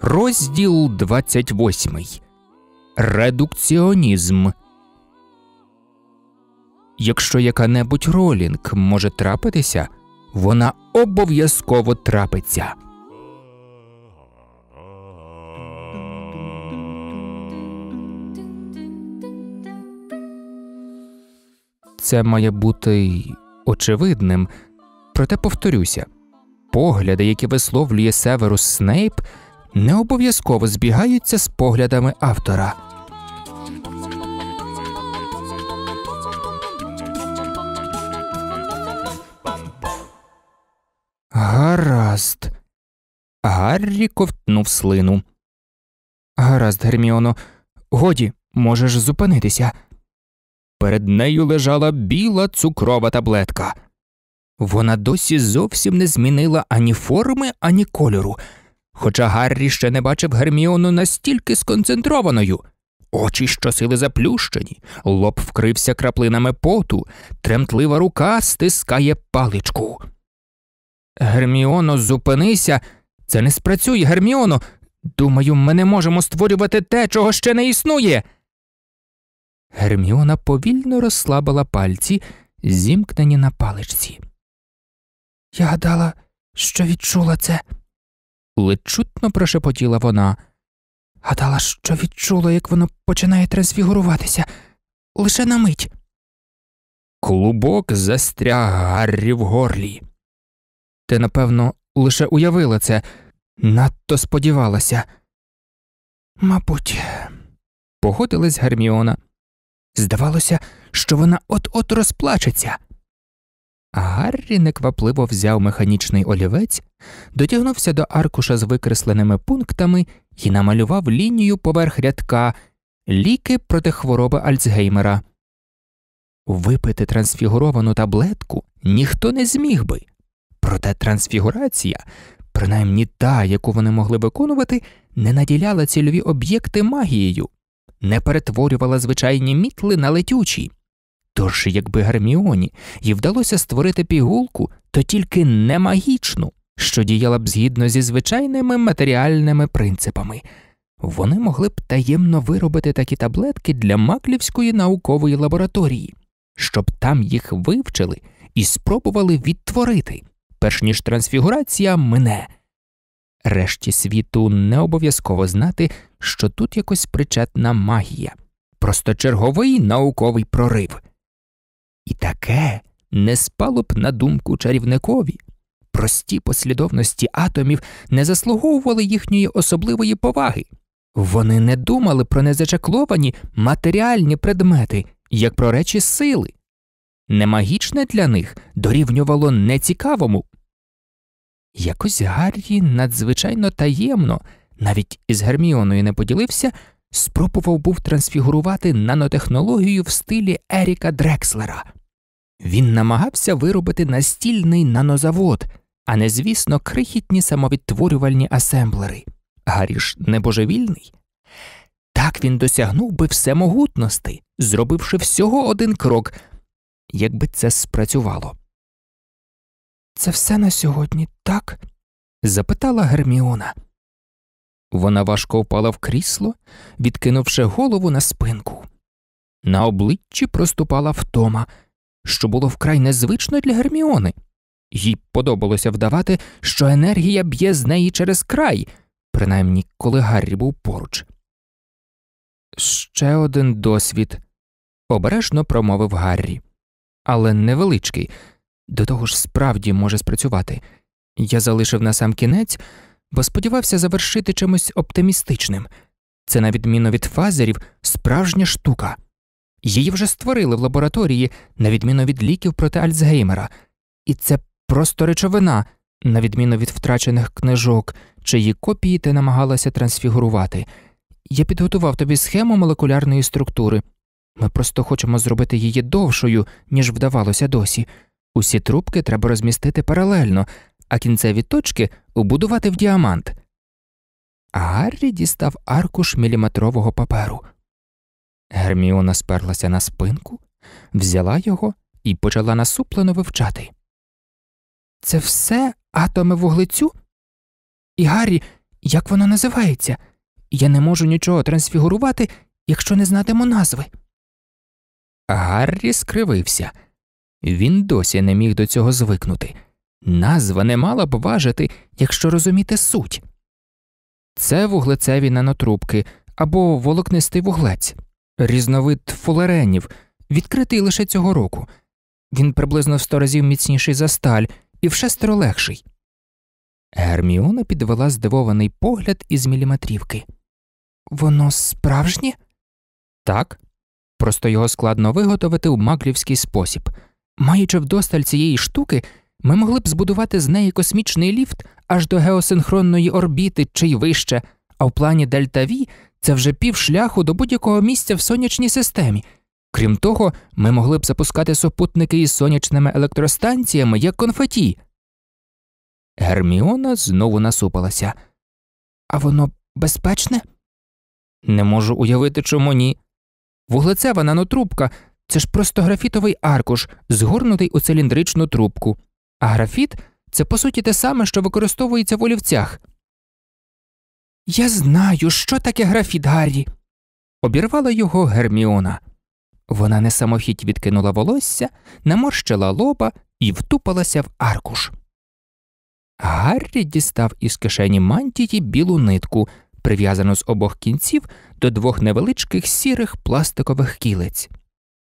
Розділ 28. Редукціонізм. Якщо яка-небудь ролінг може трапитися, вона обов'язково трапиться. Це має бути очевидним, проте повторюся погляди, які висловлює Северус Снейп, не обов'язково збігаються з поглядами автора. Гаразд. Гаррі ковтнув слину. Гаразд, Герміоно, годі, можеш зупинитися. Перед нею лежала біла цукрова таблетка. Вона досі зовсім не змінила ані форми, ані кольору, хоча Гаррі ще не бачив Герміону настільки сконцентрованою. Очі щосили заплющені, лоб вкрився краплинами поту, тремтлива рука стискає паличку. Герміоно, зупинися, це не спрацює, Герміоно. Думаю, ми не можемо створювати те, чого ще не існує. Герміона повільно розслабила пальці, зімкнені на паличці. Я гадала, що відчула це, ледь прошепотіла вона. Гадала, що відчула, як воно починає трансфігуруватися лише на мить. Клубок застряг Гаррі в горлі. Ти, напевно, лише уявила це, надто сподівалася. Мабуть, погодилась Герміона. Здавалося, що вона от-от розплачеться. Гаррі неквапливо взяв механічний олівець, дотягнувся до аркуша з викресленими пунктами і намалював лінію поверх рядка ліки проти хвороби Альцгеймера. Випити трансфігуровану таблетку ніхто не зміг би, проте трансфігурація, принаймні та, яку вони могли виконувати, не наділяла цільові об'єкти магією, не перетворювала звичайні мітли на летючі. Тож, якби Герміоні їй вдалося створити пігулку, то тільки не магічну, що діяла б згідно зі звичайними матеріальними принципами, вони могли б таємно виробити такі таблетки для Маклівської наукової лабораторії, щоб там їх вивчили і спробували відтворити, перш ніж трансфігурація мине. Решті світу не обов'язково знати, що тут якось причетна магія, просто черговий науковий прорив. І таке не спало б на думку чарівникові. Прості послідовності атомів не заслуговували їхньої особливої поваги, вони не думали про незачакловані матеріальні предмети, як про речі сили. Немагічне для них дорівнювало нецікавому. Якось Гаррі надзвичайно таємно, навіть із Герміоною не поділився, спробував був трансфігурувати нанотехнологію в стилі Еріка Дрекслера. Він намагався виробити настільний нанозавод, а не, звісно, крихітні самовідтворювальні асемблери. Гаррі ж небожевільний. Так він досягнув би всемогутності, зробивши всього один крок, якби це спрацювало. Це все на сьогодні, так? запитала Герміона. Вона важко впала в крісло, відкинувши голову на спинку. На обличчі проступала втома, що було вкрай незвично для Герміони. Їй подобалося вдавати, що енергія б'є з неї через край, принаймні коли Гаррі був поруч. Ще один досвід, обережно промовив Гаррі, але невеличкий, до того ж справді може спрацювати. Я залишив на сам кінець, бо сподівався завершити чимось оптимістичним. Це, на відміну від фазерів, справжня штука. Її вже створили в лабораторії, на відміну від ліків проти Альцгеймера, і це просто речовина, на відміну від втрачених книжок, чиї копії ти намагалася трансфігурувати. Я підготував тобі схему молекулярної структури. Ми просто хочемо зробити її довшою, ніж вдавалося досі. Усі трубки треба розмістити паралельно, а кінцеві точки убудувати в діамант. Гаррі дістав аркуш міліметрового паперу. Герміона сперлася на спинку, взяла його і почала насуплено вивчати. Це все атоми вуглецю? І Гаррі, як воно називається? Я не можу нічого трансфігурувати, якщо не знатиму назви. Гаррі скривився. Він досі не міг до цього звикнути. Назва не мала б важити, якщо розуміти суть. Це вуглецеві нанотрубки або волокнистий вуглець, різновид фулеренів, відкритий лише цього року. Він приблизно в сто разів міцніший за сталь і в шестеро легший. Герміона підвела здивований погляд із міліметрівки. Воно справжнє? Так. Просто його складно виготовити у маклівський спосіб. Маючи вдосталь цієї штуки, ми могли б збудувати з неї космічний ліфт аж до геосинхронної орбіти чи й вище, а в плані Дельта Ві це вже пів шляху до будь-якого місця в сонячній системі. Крім того, ми могли б запускати супутники із сонячними електростанціями як конфеті. Герміона знову насупилася. А воно безпечне? Не можу уявити, чому ні. Вуглецева нанотрубка це ж просто графітовий аркуш, згорнутий у циліндричну трубку, а графіт це по суті те саме, що використовується в олівцях. Я знаю, що таке графіт Гаррі. Обірвала його Герміона. Вона не самохідь відкинула волосся, наморщила лоба і втупалася в аркуш. Гаррі дістав із кишені мантії білу нитку, прив'язану з обох кінців до двох невеличких сірих пластикових кілець.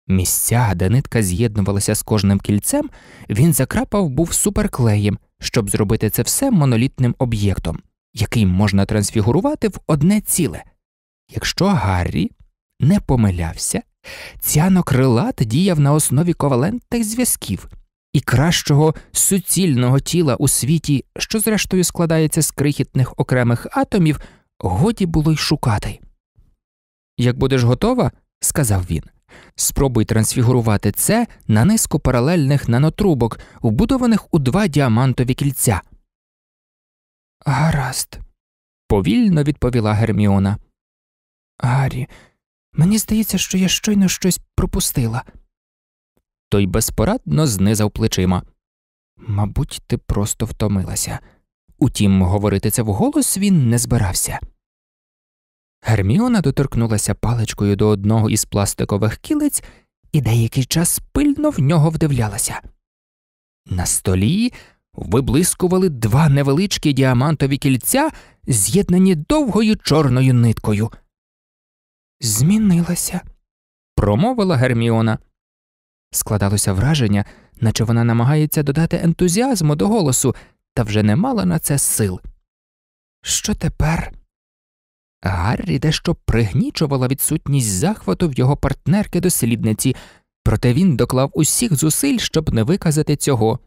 Місця, де нитка з'єднувалася з кожним кільцем, він закрапав був суперклеєм, щоб зробити це все монолітним об'єктом, який можна трансфігурувати в одне ціле. Якщо Гаррі не помилявся, цянокрилат діяв на основі ковалентних зв'язків і кращого суцільного тіла у світі, що зрештою складається з крихітних окремих атомів, годі було й шукати. Як будеш готова, сказав він, спробуй трансфігурувати це на низку паралельних нанотрубок, вбудованих у два діамантові кільця. Гаразд, повільно відповіла Герміона. Гаррі, мені здається, що я щойно щось пропустила. Той безпорадно знизав плечима. Мабуть, ти просто втомилася. Утім, говорити це вголос він не збирався. Герміона доторкнулася паличкою до одного із пластикових кілець і деякий час пильно в нього вдивлялася. На столі виблискували два невеличкі діамантові кільця, з'єднані довгою чорною ниткою. Змінилася, промовила Герміона. Складалося враження, наче вона намагається додати ентузіазму до голосу, та вже не мала на це сил. Що тепер? Гаррі дещо пригнічувала відсутність захвату в його партнерки дослідниці, проте він доклав усіх зусиль, щоб не виказати цього.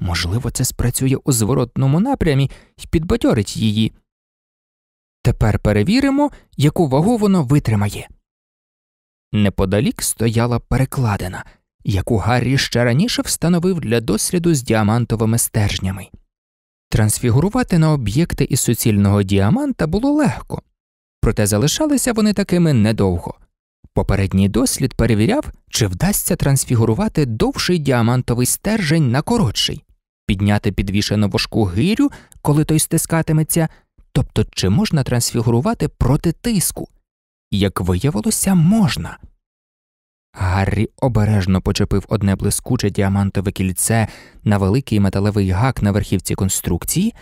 Можливо, це спрацює у зворотному напрямі і підбадьорить її. Тепер перевіримо, яку вагу воно витримає. Неподалік стояла перекладина, яку Гаррі ще раніше встановив для досліду з діамантовими стержнями. Трансфігурувати на об'єкти із суцільного діаманта було легко, проте залишалися вони такими недовго. Попередній дослід перевіряв, чи вдасться трансфігурувати довший діамантовий стержень на коротший, підняти підвішену важку гирю, коли той стискатиметься, тобто чи можна трансфігурувати проти тиску. Як виявилося, можна. Гаррі обережно почепив одне блискуче діамантове кільце на великий металевий гак на верхівці конструкції,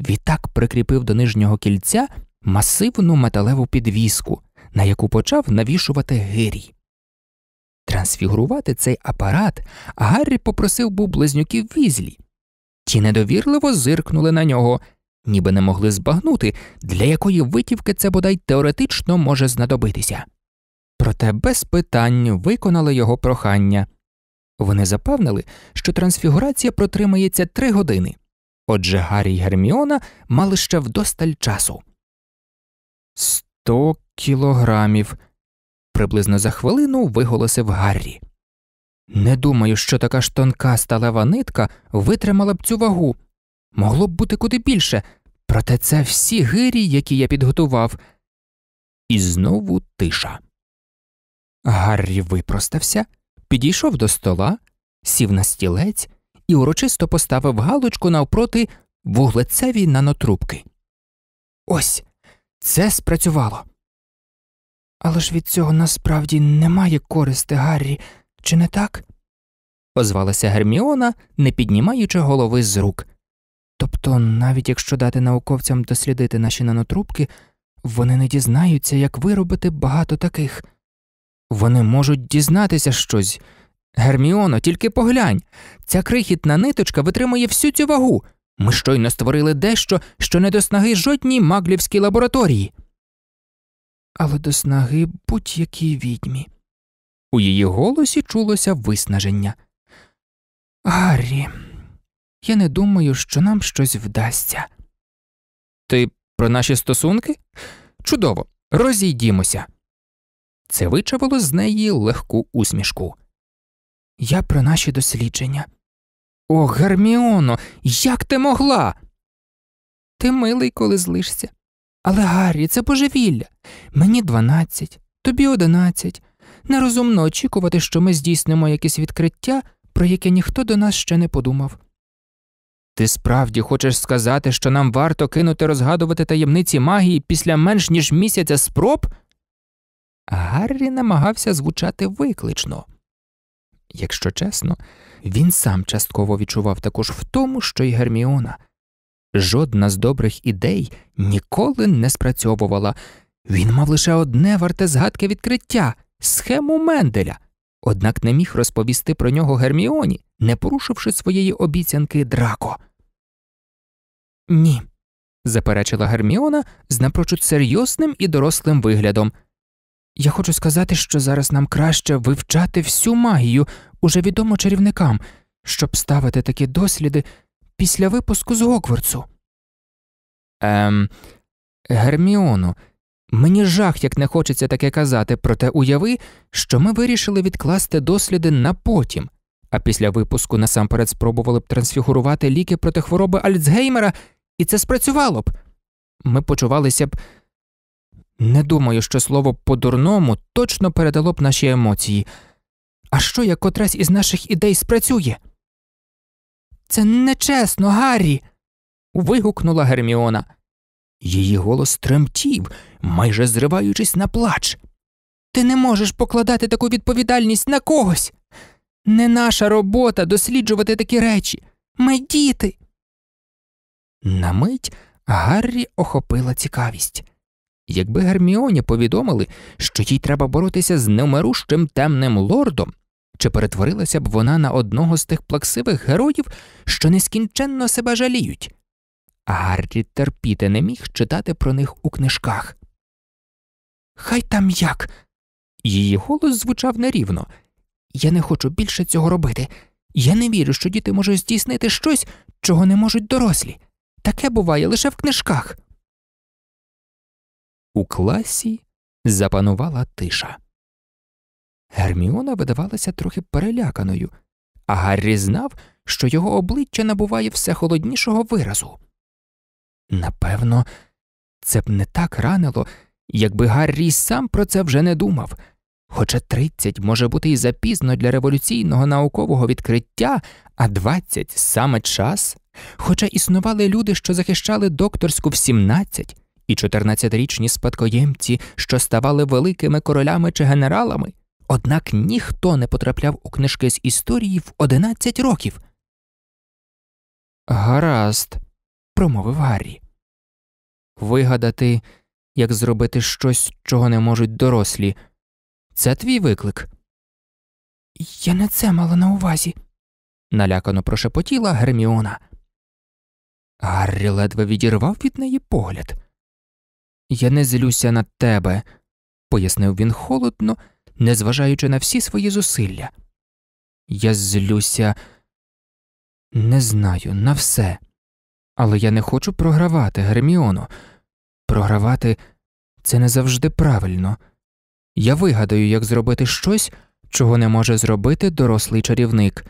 відтак прикріпив до нижнього кільця масивну металеву підвіску, на яку почав навішувати гирі. Трансфігурувати цей апарат Гаррі попросив був близнюків візлі. Ті недовірливо зиркнули на нього, ніби не могли збагнути, для якої витівки це бодай теоретично може знадобитися. Проте без питань виконали його прохання. Вони запевнили, що трансфігурація протримається три години, отже Гаррі й Герміона мали ще вдосталь часу. Сто кілограмів. приблизно за хвилину виголосив Гаррі. Не думаю, що така ж тонка сталева нитка витримала б цю вагу. Могло б бути куди більше, проте це всі гирі, які я підготував. І знову тиша. Гаррі випростався, підійшов до стола, сів на стілець і урочисто поставив галочку навпроти вуглецевій нанотрубки. Ось це спрацювало. Але ж від цього насправді немає користи, Гаррі, чи не так? озвалася Герміона, не піднімаючи голови з рук. Тобто, навіть якщо дати науковцям дослідити наші нанотрубки, вони не дізнаються, як виробити багато таких. Вони можуть дізнатися щось. Герміоно, тільки поглянь, ця крихітна ниточка витримує всю цю вагу. Ми щойно створили дещо, що не до снаги жодній маглівській лабораторії. Але до снаги будь-якій відьмі. У її голосі чулося виснаження. Гаррі, я не думаю, що нам щось вдасться. Ти про наші стосунки? Чудово, розійдімося. Це вичавило з неї легку усмішку. Я про наші дослідження. О, Герміоно, як ти могла? Ти милий, коли злишся. Але, Гаррі, це божевілля. Мені дванадцять, тобі одинадцять. Нерозумно очікувати, що ми здійснимо якесь відкриття, про яке ніхто до нас ще не подумав. Ти справді хочеш сказати, що нам варто кинути розгадувати таємниці магії після менш ніж місяця спроб? Гаррі намагався звучати виклично. Якщо чесно, він сам частково відчував також в тому, що й Герміона. Жодна з добрих ідей ніколи не спрацьовувала. Він мав лише одне варте згадки відкриття схему Менделя, однак не міг розповісти про нього Герміоні, не порушивши своєї обіцянки Драко. Ні, заперечила Герміона з напрочуд серйозним і дорослим виглядом. Я хочу сказати, що зараз нам краще вивчати всю магію, уже відомо чарівникам, щоб ставити такі досліди після випуску з Гоквардсу. Ем, Герміону, мені жах як не хочеться таке казати, проте уяви, що ми вирішили відкласти досліди на потім, а після випуску насамперед спробували б трансфігурувати ліки проти хвороби Альцгеймера, і це спрацювало б. Ми почувалися б. Не думаю, що слово по дурному точно передало б наші емоції. А що як котрась із наших ідей спрацює? Це нечесно, Гаррі. вигукнула Герміона. Її голос тремтів, майже зриваючись на плач. Ти не можеш покладати таку відповідальність на когось. Не наша робота досліджувати такі речі. Ми діти. На мить Гаррі охопила цікавість. Якби Герміоні повідомили, що їй треба боротися з невмирущим темним лордом, чи перетворилася б вона на одного з тих плаксивих героїв, що нескінченно себе жаліють? А Гаррі терпіти не міг читати про них у книжках. Хай там як. Її голос звучав нерівно. Я не хочу більше цього робити. Я не вірю, що діти можуть здійснити щось, чого не можуть дорослі. Таке буває лише в книжках. У класі запанувала тиша. Герміона видавалася трохи переляканою, а Гаррі знав, що його обличчя набуває все холоднішого виразу. Напевно, це б не так ранило, якби Гаррі сам про це вже не думав, хоча тридцять може бути і запізно для революційного наукового відкриття, а двадцять саме час, хоча існували люди, що захищали докторську в сімнадцять, і чотирнадцятирічні спадкоємці, що ставали великими королями чи генералами, однак ніхто не потрапляв у книжки з історії в одинадцять років. Гаразд, промовив Гаррі. Вигадати, як зробити щось, чого не можуть дорослі. Це твій виклик. Я не це мала на увазі, налякано прошепотіла Герміона. Гаррі ледве відірвав від неї погляд. Я не злюся на тебе, пояснив він холодно, незважаючи на всі свої зусилля. Я злюся, не знаю, на все. Але я не хочу програвати, Герміоно. Програвати це не завжди правильно. Я вигадаю, як зробити щось, чого не може зробити дорослий чарівник,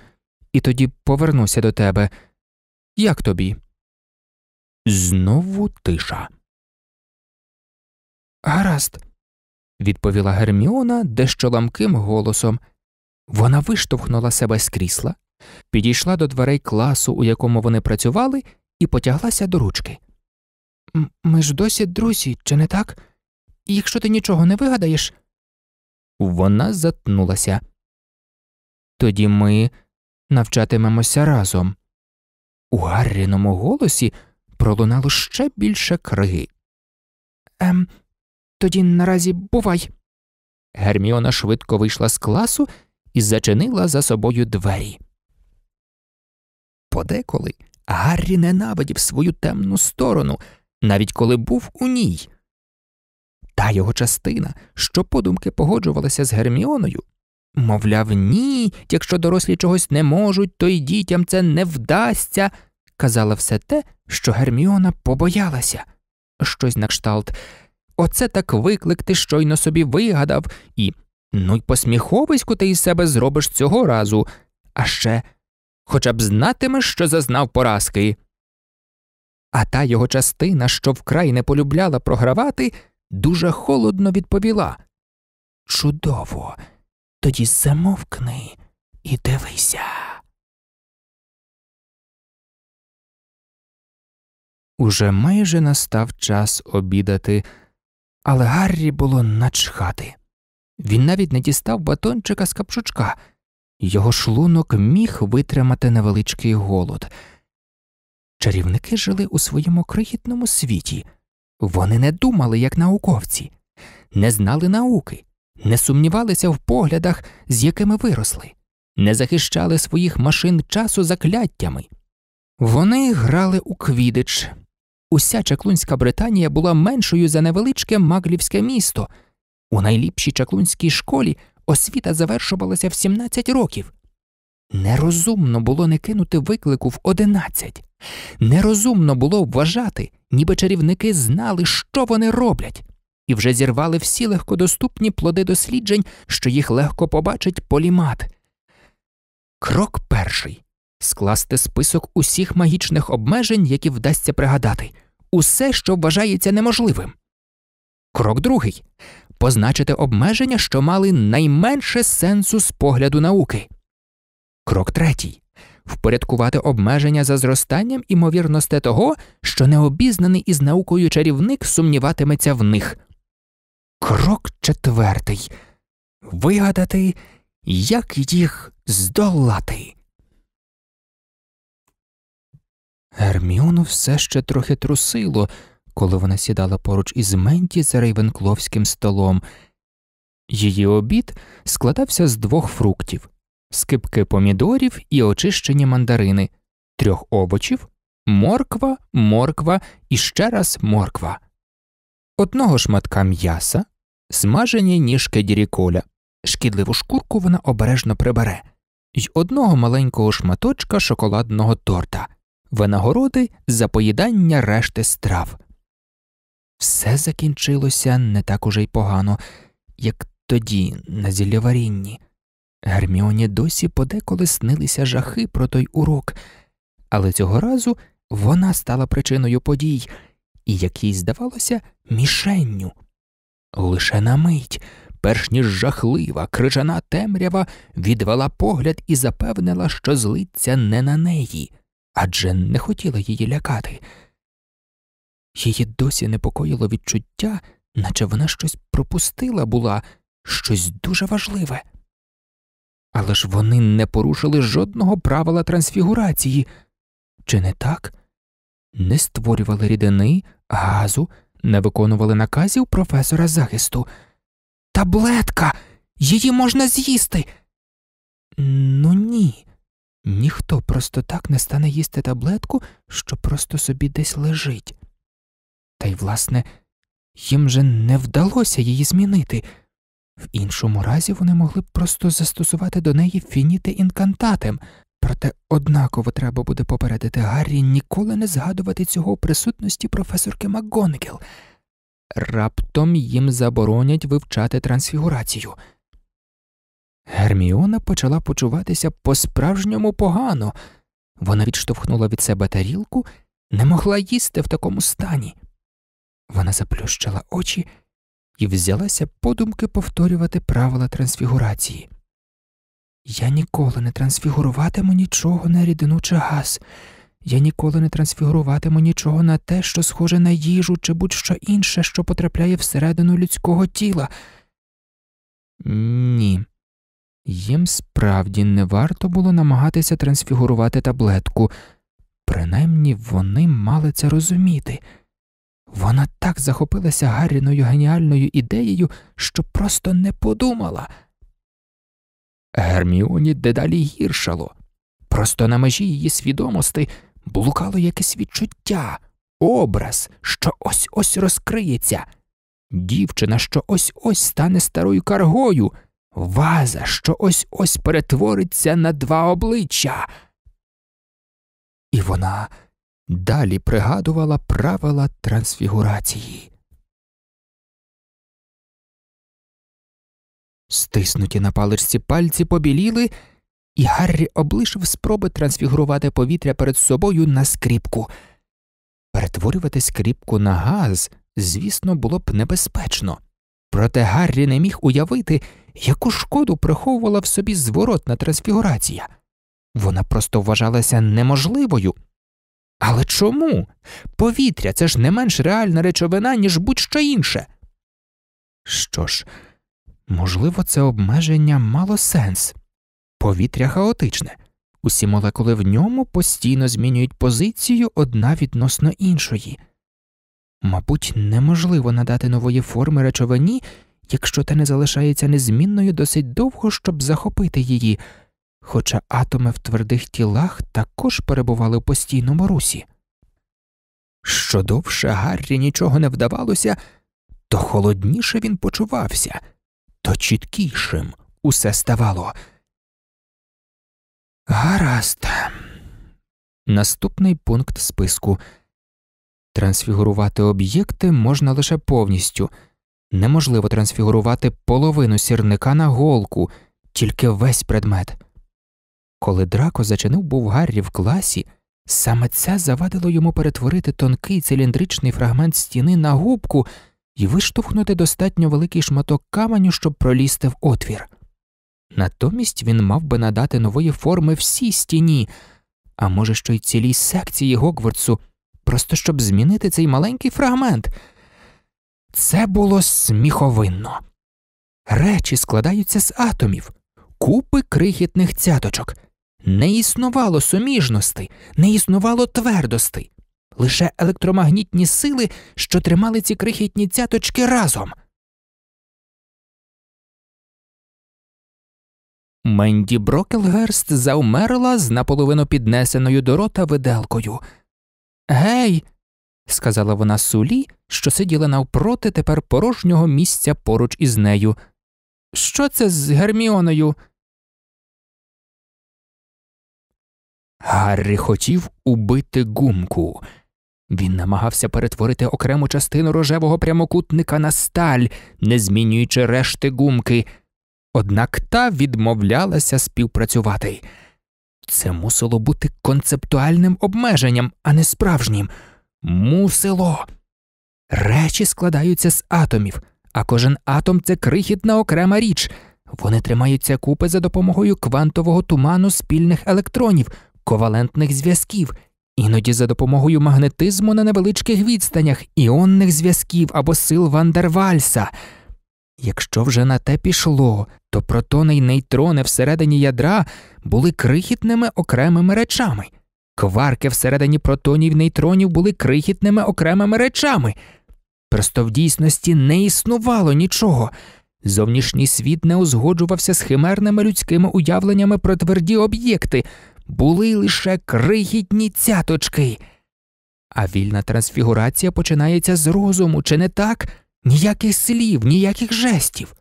і тоді повернуся до тебе. Як тобі? Знову тиша. Гаразд, відповіла Герміона дещо ламким голосом. Вона виштовхнула себе з крісла, підійшла до дверей класу, у якому вони працювали, і потяглася до ручки. Ми ж досі друзі, чи не так? Якщо ти нічого не вигадаєш. Вона затнулася. Тоді ми навчатимемося разом. У Гарріному голосі пролунало ще більше криги. Ем, тоді наразі бувай. Герміона швидко вийшла з класу і зачинила за собою двері. Подеколи Гаррі ненавидів свою темну сторону, навіть коли був у ній. Та його частина, що подумки погоджувалася з Герміоною, мовляв, ні, якщо дорослі чогось не можуть, то й дітям це не вдасться, казала все те, що Герміона побоялася. Щось на кшталт. Оце так виклик ти щойно собі вигадав, і ну й посміховиську ти із себе зробиш цього разу, а ще хоча б знатимеш, що зазнав поразки. А та його частина, що вкрай не полюбляла програвати, дуже холодно відповіла. Чудово, тоді замовкни і дивися. Уже майже настав час обідати, але Гаррі було начхати. Він навіть не дістав батончика з капшучка, його шлунок міг витримати невеличкий голод. Чарівники жили у своєму крихітному світі, вони не думали, як науковці, не знали науки, не сумнівалися в поглядах, з якими виросли, не захищали своїх машин часу закляттями. Вони грали у квідич. Уся чаклунська Британія була меншою за невеличке маглівське місто. У найліпшій чаклунській школі освіта завершувалася в 17 років. Нерозумно було не кинути виклику в 11. Нерозумно було вважати, ніби чарівники знали, що вони роблять, і вже зірвали всі легкодоступні плоди досліджень, що їх легко побачить полімат. Крок перший скласти список усіх магічних обмежень, які вдасться пригадати, усе, що вважається неможливим. Крок другий позначити обмеження, що мали найменше сенсу з погляду науки. Крок третій впорядкувати обмеження за зростанням імовірності того, що необізнаний із наукою чарівник сумніватиметься в них. Крок четвертий вигадати, як їх здолати. Герміону все ще трохи трусило, коли вона сідала поруч із Менті за рейвенкловським столом. Її обід складався з двох фруктів скипки помідорів і очищені мандарини, трьох овочів, морква, морква і ще раз морква, одного шматка м'яса, смажені ніжки діріколя, шкідливу шкурку вона обережно прибере, й одного маленького шматочка шоколадного торта, винагороди за поїдання решти страв. Все закінчилося не так уже й погано, як тоді, на зілляварінні. Герміоні досі подеколи снилися жахи про той урок, але цього разу вона стала причиною подій і, як їй здавалося, мішенню. Лише на мить, перш ніж жахлива, крижана темрява відвела погляд і запевнила, що злиться не на неї, адже не хотіла її лякати. Її досі непокоїло відчуття, наче вона щось пропустила була, щось дуже важливе. Але ж вони не порушили жодного правила трансфігурації, чи не так? Не створювали рідини, газу, не виконували наказів професора захисту. Таблетка. Її можна з'їсти. Ну ні. Ніхто просто так не стане їсти таблетку, що просто собі десь лежить. Та й, власне, їм же не вдалося її змінити. В іншому разі вони могли б просто застосувати до неї фініте інкантатем, проте однаково треба буде попередити Гаррі ніколи не згадувати цього в присутності професорки МакГонегіл. Раптом їм заборонять вивчати трансфігурацію. Герміона почала почуватися по справжньому погано. Вона відштовхнула від себе тарілку, не могла їсти в такому стані. Вона заплющила очі і взялася подумки повторювати правила трансфігурації. Я ніколи не трансфігуруватиму нічого на рідину чи газ. Я ніколи не трансфігуруватиму нічого на те, що схоже на їжу чи будь-що інше, що потрапляє всередину людського тіла. Ні, їм справді не варто було намагатися трансфігурувати таблетку, принаймні вони мали це розуміти. Вона так захопилася Гарріною геніальною ідеєю, що просто не подумала. Герміоні дедалі гіршало. Просто на межі її свідомості блукало якесь відчуття, образ, що ось ось розкриється, дівчина, що ось ось стане старою каргою, ваза, що ось ось перетвориться на два обличчя. І вона далі пригадувала правила трансфігурації. Стиснуті на паличці пальці побіліли, і Гаррі облишив спроби трансфігурувати повітря перед собою на скріпку. Перетворювати скріпку на газ, звісно, було б небезпечно, проте Гаррі не міг уявити, яку шкоду приховувала в собі зворотна трансфігурація. Вона просто вважалася неможливою. Але чому? Повітря це ж не менш реальна речовина, ніж будь-що інше. Що ж, можливо, це обмеження мало сенс. Повітря хаотичне, усі молекули в ньому постійно змінюють позицію одна відносно іншої. Мабуть, неможливо надати нової форми речовині, якщо та не залишається незмінною досить довго, щоб захопити її, хоча атоми в твердих тілах також перебували в постійному русі. Що довше Гаррі нічого не вдавалося, то холодніше він почувався, то чіткішим усе ставало. Гаразд. Наступний пункт списку трансфігурувати об'єкти можна лише повністю. Неможливо трансфігурувати половину сірника на голку, тільки весь предмет. Коли драко зачинив був Гаррі в класі, саме це завадило йому перетворити тонкий циліндричний фрагмент стіни на губку і виштовхнути достатньо великий шматок каменю, щоб пролізти в отвір. Натомість він мав би надати нової форми всій стіні, а може, що й цілій секції Гогвардсу, просто щоб змінити цей маленький фрагмент. Це було сміховинно. Речі складаються з атомів, купи крихітних цяточок. Не існувало суміжностей, не існувало твердостей, лише електромагнітні сили, що тримали ці крихітні цяточки разом. Менді Брокелгерст завмерла з наполовину піднесеною до рота виделкою. Гей, сказала вона сулі, що сиділа навпроти тепер порожнього місця поруч із нею. Що це з Герміоною? Гаррі хотів убити гумку. Він намагався перетворити окрему частину рожевого прямокутника на сталь, не змінюючи решти гумки, однак та відмовлялася співпрацювати. Це мусило бути концептуальним обмеженням, а не справжнім. Мусило. Речі складаються з атомів, а кожен атом це крихітна окрема річ. Вони тримаються купи за допомогою квантового туману спільних електронів, ковалентних зв'язків, іноді за допомогою магнетизму на невеличких відстанях, іонних зв'язків або сил Вандервальса. Якщо вже на те пішло, то протони й нейтрони всередині ядра були крихітними окремими речами, кварки всередині протонів й нейтронів були крихітними окремими речами. Просто в дійсності не існувало нічого. Зовнішній світ не узгоджувався з химерними людськими уявленнями про тверді об'єкти, були лише крихітні цяточки. А вільна трансфігурація починається з розуму, чи не так? Ніяких слів, ніяких жестів,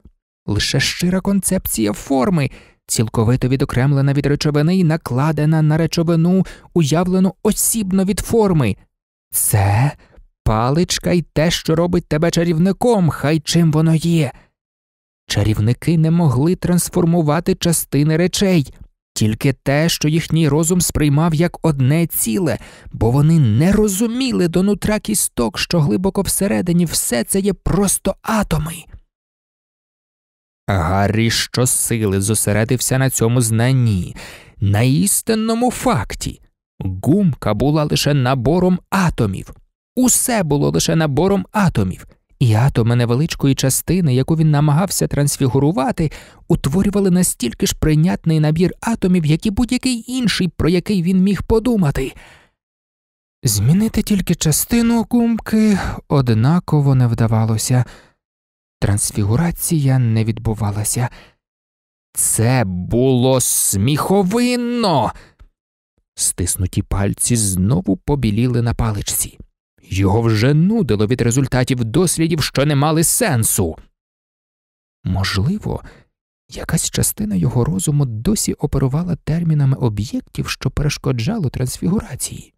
лише щира концепція форми, цілковито відокремлена від речовини і накладена на речовину, уявлену осібно від форми. Це паличка й те, що робить тебе чарівником, хай чим воно є. Чарівники не могли трансформувати частини речей, тільки те, що їхній розум сприймав як одне ціле, бо вони не розуміли до нутра кісток, що глибоко всередині все це є просто атоми. Гаррі щосили зосередився на цьому знанні, на істинному факті. Гумка була лише набором атомів, усе було лише набором атомів, і атоми невеличкої частини, яку він намагався трансфігурувати, утворювали настільки ж прийнятний набір атомів, як і будь-який інший, про який він міг подумати. Змінити тільки частину гумки однаково не вдавалося. Трансфігурація не відбувалася. Це було сміховинно. Стиснуті пальці знову побіліли на паличці. Його вже нудило від результатів дослідів, що не мали сенсу. Можливо, якась частина його розуму досі оперувала термінами об'єктів, що перешкоджало трансфігурації.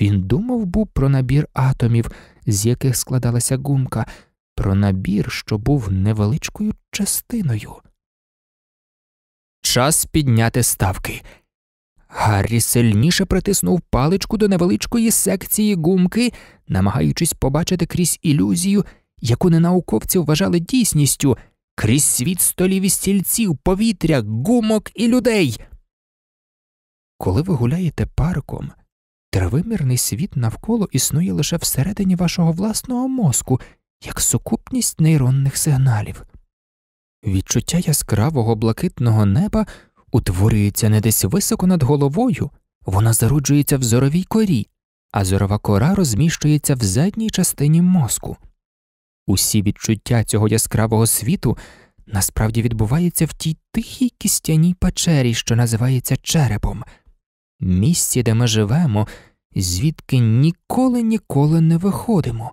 Він думав був про набір атомів, з яких складалася гумка, про набір, що був невеличкою частиною. Час підняти ставки. Гаррі сильніше притиснув паличку до невеличкої секції гумки, намагаючись побачити крізь ілюзію, яку ненауковці вважали дійсністю, крізь світ столів і стільців, повітря, гумок і людей. Коли ви гуляєте парком, тривимірний світ навколо існує лише всередині вашого власного мозку, як сукупність нейронних сигналів. Відчуття яскравого блакитного неба утворюється не десь високо над головою, вона зароджується в зоровій корі, а зорова кора розміщується в задній частині мозку. Усі відчуття цього яскравого світу насправді відбуваються в тій тихій кістяній печері, що називається черепом, місці, де ми живемо, звідки ніколи ніколи не виходимо.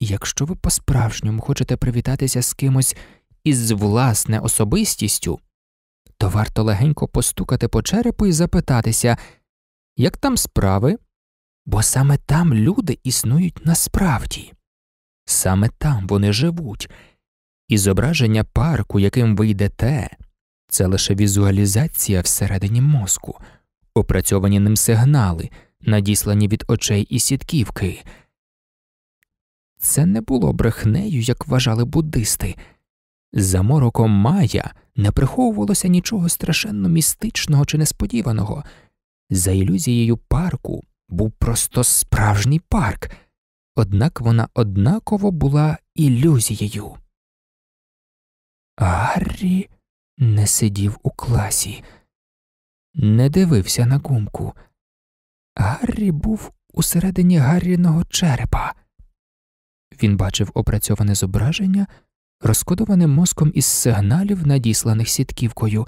Якщо ви по справжньому хочете привітатися з кимось із власне особистістю, то варто легенько постукати по черепу і запитатися, як там справи, бо саме там люди існують насправді, саме там вони живуть, і зображення парку, яким ви йдете, це лише візуалізація всередині мозку, опрацьовані ним сигнали, надіслані від очей і сітківки. Це не було брехнею, як вважали буддисти. За мороком Майя не приховувалося нічого страшенно містичного чи несподіваного. За ілюзією парку був просто справжній парк, однак вона однаково була ілюзією. Гаррі не сидів у класі, не дивився на гумку. Гаррі був усередині Гарріного черепа. Він бачив опрацьоване зображення розкодованим мозком із сигналів, надісланих сітківкою.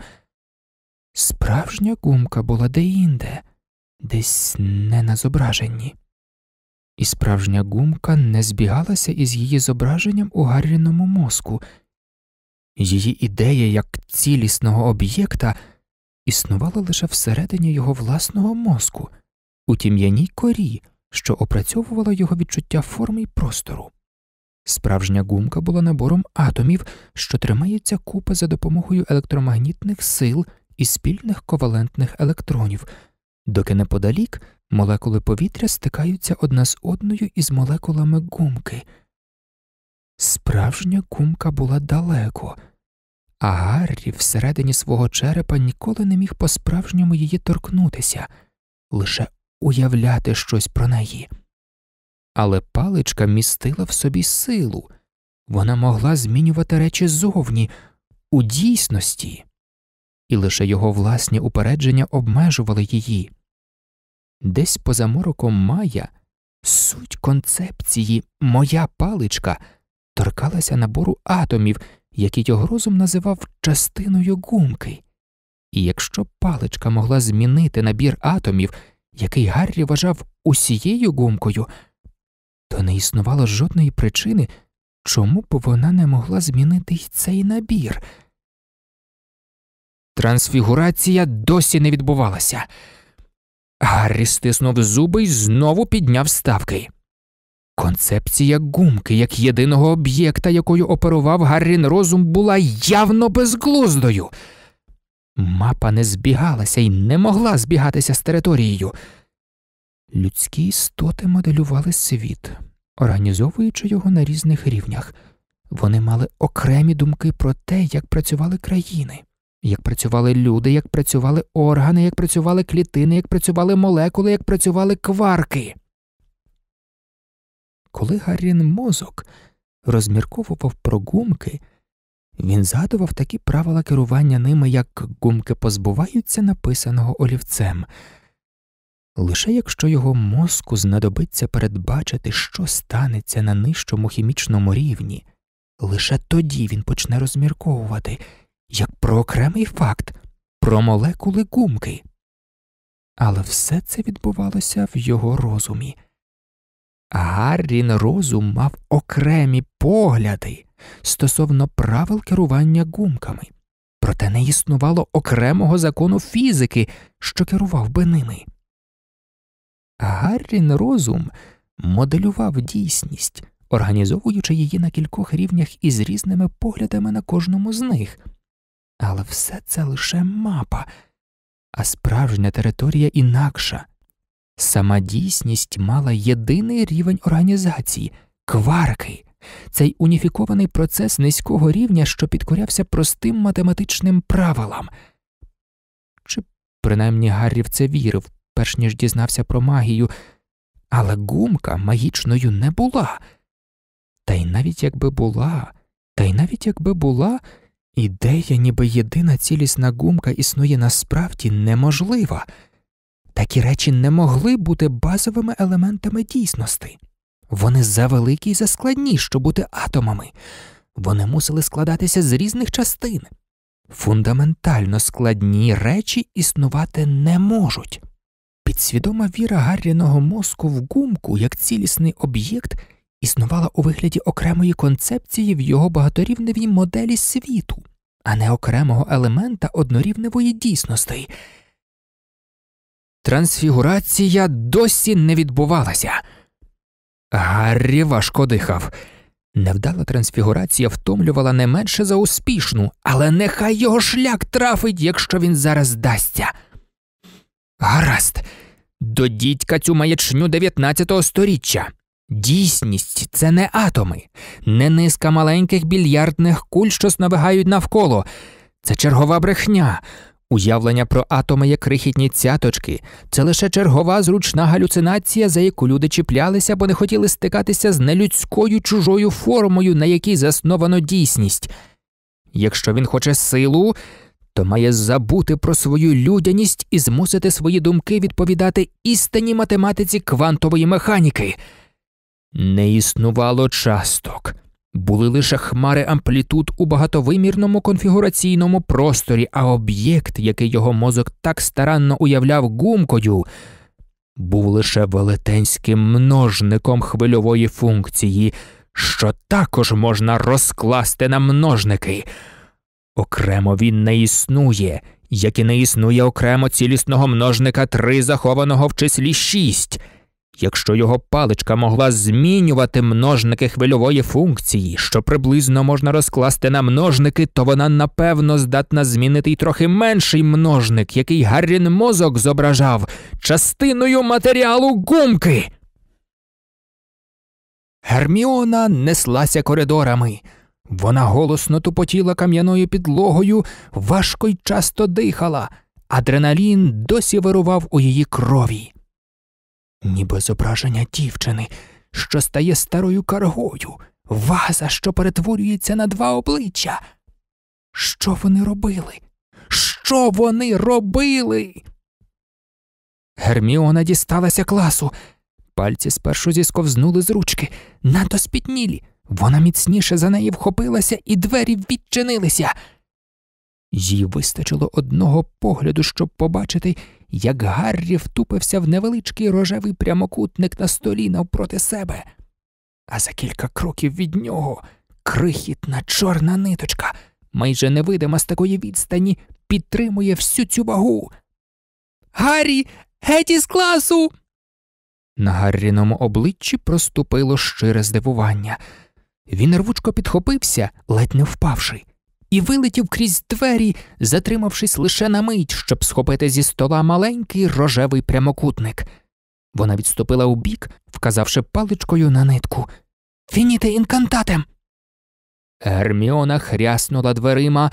Справжня гумка була деінде, десь не на зображенні, і справжня гумка не збігалася із її зображенням у Гарріному мозку. Її ідея як цілісного об'єкта існувала лише всередині його власного мозку, у тім'яній корі, що опрацьовувала його відчуття форми й простору. Справжня гумка була набором атомів, що тримається купа за допомогою електромагнітних сил і спільних ковалентних електронів, доки неподалік молекули повітря стикаються одна з одною із молекулами гумки. Справжня гумка була далеко, а Гаррі всередині свого черепа ніколи не міг по справжньому її торкнутися, лише уявляти щось про неї але паличка містила в собі силу, вона могла змінювати речі зовні, у дійсності, і лише його власні упередження обмежували її. Десь поза мороком Майя суть концепції Моя паличка торкалася набору атомів, які його розум називав частиною гумки, і якщо паличка могла змінити набір атомів, який Гаррі вважав усією гумкою, то не існувало жодної причини, чому б вона не могла змінити й цей набір. Трансфігурація досі не відбувалася. Гаррі стиснув зуби і знову підняв ставки. Концепція гумки як єдиного об'єкта, якою оперував Гаррін розум, була явно безглуздою. Мапа не збігалася і не могла збігатися з територією. Людські істоти моделювали світ, організовуючи його на різних рівнях. Вони мали окремі думки про те, як працювали країни, як працювали люди, як працювали органи, як працювали клітини, як працювали молекули, як працювали кварки. Коли Гаррін мозок розмірковував про гумки, він згадував такі правила керування ними, як гумки позбуваються написаного олівцем. Лише якщо його мозку знадобиться передбачити, що станеться на нижчому хімічному рівні, лише тоді він почне розмірковувати, як про окремий факт, про молекули гумки. Але все це відбувалося в його розумі. Гаррін розум мав окремі погляди стосовно правил керування гумками, проте не існувало окремого закону фізики, що керував би ними. Гаррін розум моделював дійсність, організовуючи її на кількох рівнях із різними поглядами на кожному з них, але все це лише мапа, а справжня територія інакша. Сама дійсність мала єдиний рівень організації кварки, цей уніфікований процес низького рівня, що підкорявся простим математичним правилам. Чи принаймні Гаррі в це вірив, перш ніж дізнався про магію, але гумка магічною не була. Та й навіть якби була, та й навіть якби була, ідея, ніби єдина цілісна гумка існує насправді неможлива. Такі речі не могли бути базовими елементами дійсності. Вони завеликі і заскладні, щоб бути атомами, вони мусили складатися з різних частин. Фундаментально складні речі існувати не можуть. Підсвідома віра Гарріного мозку в гумку як цілісний об'єкт існувала у вигляді окремої концепції в його багаторівневій моделі світу, а не окремого елемента однорівневої дійсності. Трансфігурація досі не відбувалася. Гаррі важко дихав. Невдала трансфігурація втомлювала не менше за успішну, але нехай його шлях трафить, якщо він зараз здасться. Гаразд, до дідька цю маячню 19-го сторіччя. Дійсність це не атоми, не низка маленьких більярдних куль, що сновигають навколо. Це чергова брехня. Уявлення про атоми як крихітні цяточки це лише чергова зручна галюцинація, за яку люди чіплялися, бо не хотіли стикатися з нелюдською чужою формою, на якій засновано дійсність. Якщо він хоче силу, то має забути про свою людяність і змусити свої думки відповідати істинній математиці квантової механіки. Не існувало часток, були лише хмари амплітуд у багатовимірному конфігураційному просторі, а об'єкт, який його мозок так старанно уявляв гумкою, був лише велетенським множником хвильової функції, що також можна розкласти на множники. Окремо він не існує, як і не існує окремо цілісного множника три захованого в числі шість. Якщо його паличка могла змінювати множники хвильової функції, що приблизно можна розкласти на множники, то вона напевно здатна змінити й трохи менший множник, який Гаррін мозок зображав частиною матеріалу гумки. Герміона неслася коридорами. Вона голосно тупотіла кам'яною підлогою, важко й часто дихала, адреналін досі вирував у її крові. Ніби зображення дівчини, що стає старою каргою, ваза, що перетворюється на два обличчя. Що вони робили? Що вони робили? Герміона дісталася класу. Пальці спершу зісковзнули з ручки, надто спітнілі. Вона міцніше за неї вхопилася, і двері відчинилися. Їй вистачило одного погляду, щоб побачити, як Гаррі втупився в невеличкий рожевий прямокутник на столі навпроти себе, а за кілька кроків від нього крихітна чорна ниточка, майже невидима з такої відстані, підтримує всю цю вагу. Гаррі, геть із класу. На Гарріному обличчі проступило щире здивування. Він рвучко підхопився, ледь не впавши, і вилетів крізь двері, затримавшись лише на мить, щоб схопити зі стола маленький рожевий прямокутник. Вона відступила у бік, вказавши паличкою на нитку. Фініте інкантатем. Герміона хряснула дверима,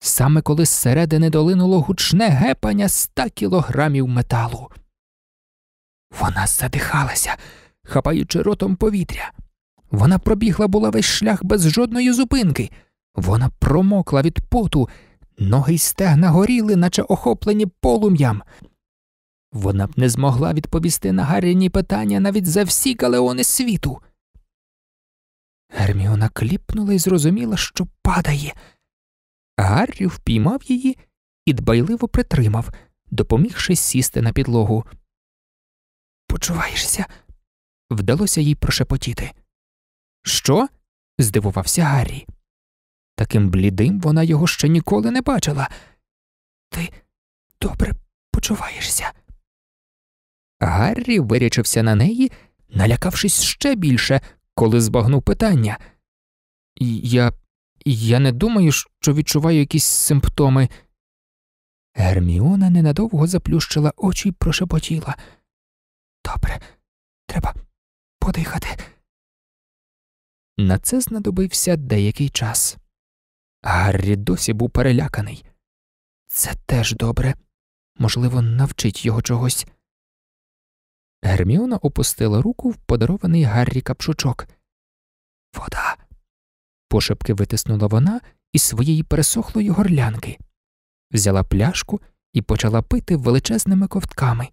саме коли зсередини долинуло гучне гепання ста кілограмів металу. Вона задихалася, хапаючи ротом повітря. Вона пробігла була весь шлях без жодної зупинки. Вона промокла від поту, ноги й стегна горіли, наче охоплені полум'ям. Вона б не змогла відповісти на Гарріні питання навіть за всі галеони світу. Герміона кліпнула і зрозуміла, що падає. Гаррі впіймав її і дбайливо притримав, допомігши сісти на підлогу. Почуваєшся? Вдалося їй прошепотіти. Що? здивувався Гаррі. Таким блідим вона його ще ніколи не бачила. Ти добре почуваєшся. Гаррі вирячився на неї, налякавшись ще більше, коли збагнув питання. Я я не думаю, що відчуваю якісь симптоми. Герміона ненадовго заплющила очі й прошепотіла. Добре, треба подихати. На це знадобився деякий час. Гаррі досі був переляканий. Це теж добре, можливо, навчить його чогось. Герміона опустила руку в подарований Гаррі капшучок. Вода. пошепки витиснула вона із своєї пересохлої горлянки, взяла пляшку і почала пити величезними ковтками.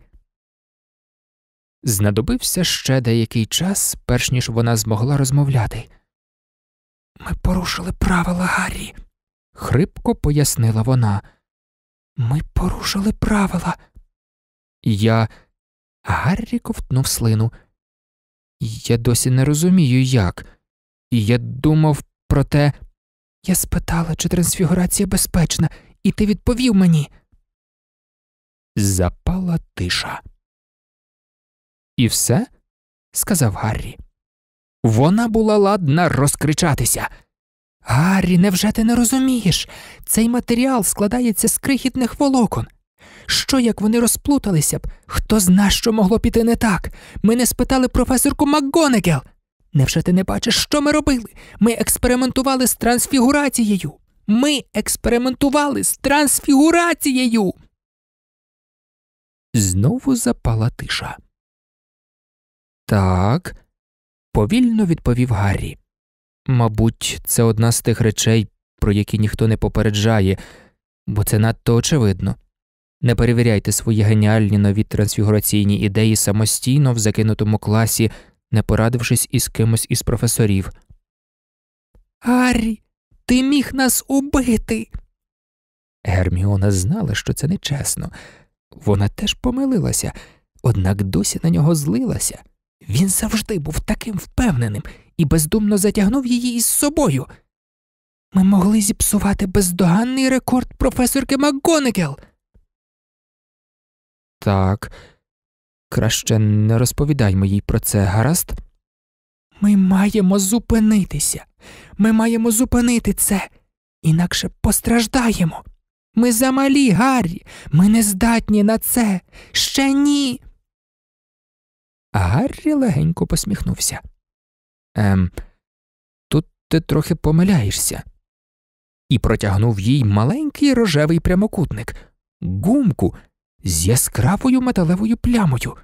Знадобився ще деякий час, перш ніж вона змогла розмовляти. Ми порушили правила Гаррі, хрипко пояснила вона. Ми порушили правила. Я. Гаррі ковтнув слину. Я досі не розумію, як. Я думав про те. Я спитала, чи трансфігурація безпечна, і ти відповів мені. Запала тиша. І все? сказав Гаррі. Вона була ладна розкричатися. Гаррі, невже ти не розумієш? Цей матеріал складається з крихітних волокон. Що як вони розплуталися б? Хто зна, що могло піти не так? Ми не спитали професорку МакГонегел. Невже ти не бачиш, що ми робили? Ми експериментували з трансфігурацією. Ми експериментували з трансфігурацією. Знову запала тиша. Так, повільно відповів Гаррі. Мабуть, це одна з тих речей, про які ніхто не попереджає, бо це надто очевидно. Не перевіряйте свої геніальні нові трансфігураційні ідеї самостійно в закинутому класі, не порадившись із кимось із професорів. Гаррі, ти міг нас убити. Герміона знала, що це нечесно. Вона теж помилилася, однак досі на нього злилася. Він завжди був таким впевненим і бездумно затягнув її із собою. Ми могли зіпсувати бездоганний рекорд професорки МакГонегел. Так, краще не розповідаймо їй про це, гаразд? Ми маємо зупинитися. Ми маємо зупинити це, інакше постраждаємо. Ми замалі, Гаррі, ми не здатні на це. Ще ні. Гаррі легенько посміхнувся. Ем, тут ти трохи помиляєшся. І протягнув їй маленький рожевий прямокутник, гумку з яскравою металевою плямою.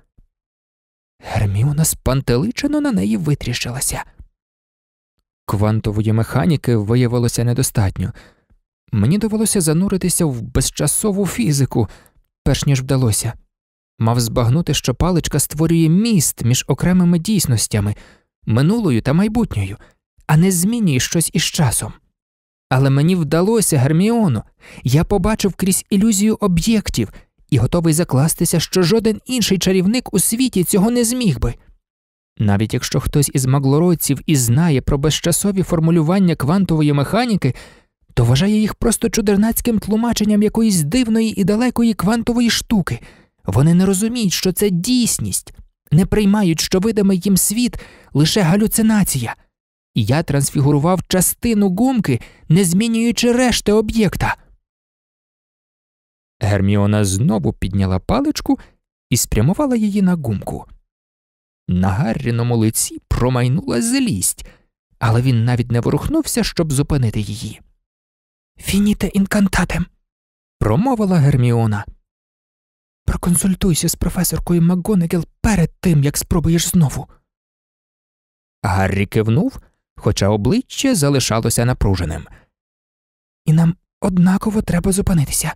Герміона спантеличено на неї витріщилася. Квантової механіки виявилося недостатньо. Мені довелося зануритися в безчасову фізику, перш ніж вдалося. Мав збагнути, що паличка створює міст між окремими дійсностями, минулою та майбутньою, а не змінює щось із часом. Але мені вдалося, Герміону, я побачив крізь ілюзію об'єктів і готовий закластися, що жоден інший чарівник у світі цього не зміг би. Навіть якщо хтось із маглородців і знає про безчасові формулювання квантової механіки, то вважає їх просто чудернацьким тлумаченням якоїсь дивної і далекої квантової штуки. Вони не розуміють, що це дійсність, не приймають, що видимий їм світ лише галюцинація. Я трансфігурував частину гумки, не змінюючи решти об'єкта. Герміона знову підняла паличку і спрямувала її на гумку. На Гарріному лиці промайнула злість, але він навіть не ворухнувся, щоб зупинити її. Фініте інкантатем, промовила Герміона. Проконсультуйся з професоркою МакГонегел перед тим, як спробуєш знову. Гаррі кивнув, хоча обличчя залишалося напруженим. І нам однаково треба зупинитися.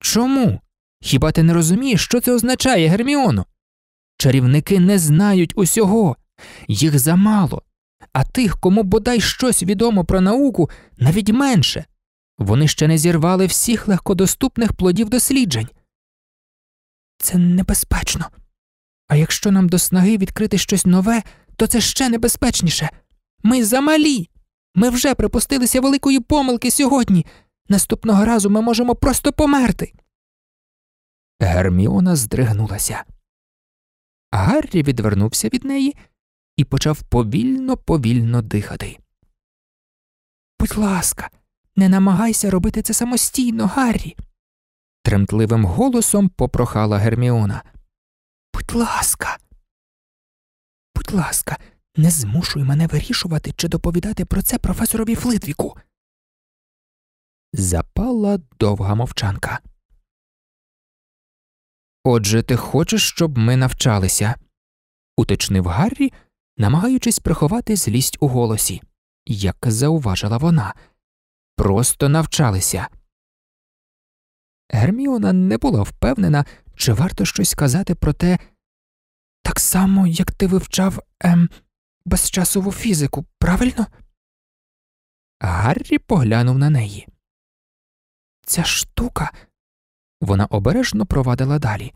Чому? Хіба ти не розумієш, що це означає, Герміоно? Чарівники не знають усього, їх замало, а тих, кому бодай щось відомо про науку, навіть менше. Вони ще не зірвали всіх легкодоступних плодів досліджень. Це небезпечно. А якщо нам до снаги відкрити щось нове, то це ще небезпечніше. Ми замалі. Ми вже припустилися великої помилки сьогодні. Наступного разу ми можемо просто померти. Герміона здригнулася. Гаррі відвернувся від неї і почав повільно, повільно дихати. Будь ласка, не намагайся робити це самостійно, Гаррі. Тремтливим голосом попрохала Герміона. Будь ласка, будь ласка, не змушуй мене вирішувати чи доповідати про це професорові Флитвіку. Запала довга мовчанка. Отже, ти хочеш, щоб ми навчалися, уточнив Гаррі, намагаючись приховати злість у голосі, як зауважила вона. Просто навчалися. Герміона не була впевнена, чи варто щось казати про те так само, як ти вивчав ем, безчасову фізику, правильно? Гаррі поглянув на неї. Ця штука. Вона обережно провадила далі.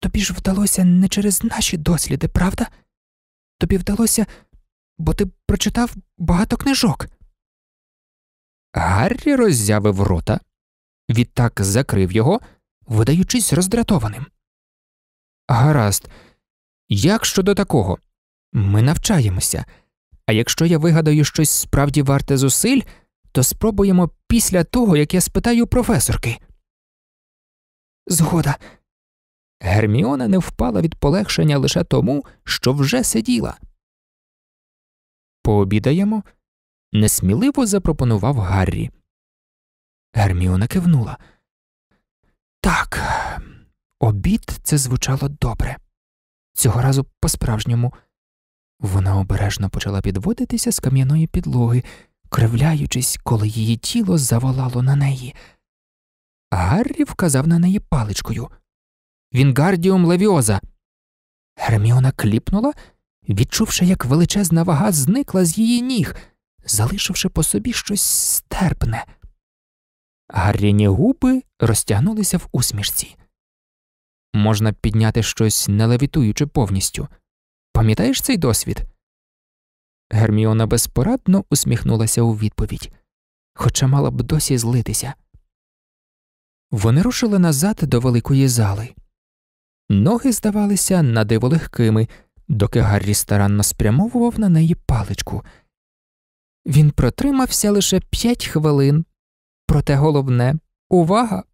Тобі ж вдалося не через наші досліди, правда? Тобі вдалося, бо ти прочитав багато книжок. Гаррі роззявив рота, відтак закрив його, видаючись роздратованим. Гаразд, як щодо такого? Ми навчаємося, а якщо я вигадаю щось справді варте зусиль, то спробуємо після того, як я спитаю професорки. Згода. Герміона не впала від полегшення лише тому, що вже сиділа. Пообідаємо? несміливо запропонував Гаррі. Герміона кивнула. Так, обід це звучало добре. Цього разу по справжньому. Вона обережно почала підводитися з кам'яної підлоги, кривляючись, коли її тіло заволало на неї. Гаррі вказав на неї паличкою. Вінгардіум левіоза. Герміона кліпнула, відчувши, як величезна вага зникла з її ніг, залишивши по собі щось стерпне. Гарріні губи розтягнулися в усмішці. Можна підняти щось не левітуючи повністю. Пам'ятаєш цей досвід? Герміона безпорадно усміхнулася у відповідь, хоча мала б досі злитися. Вони рушили назад до великої зали. Ноги здавалися надиво легкими, доки Гаррі старанно спрямовував на неї паличку. Він протримався лише п'ять хвилин, проте головне увага.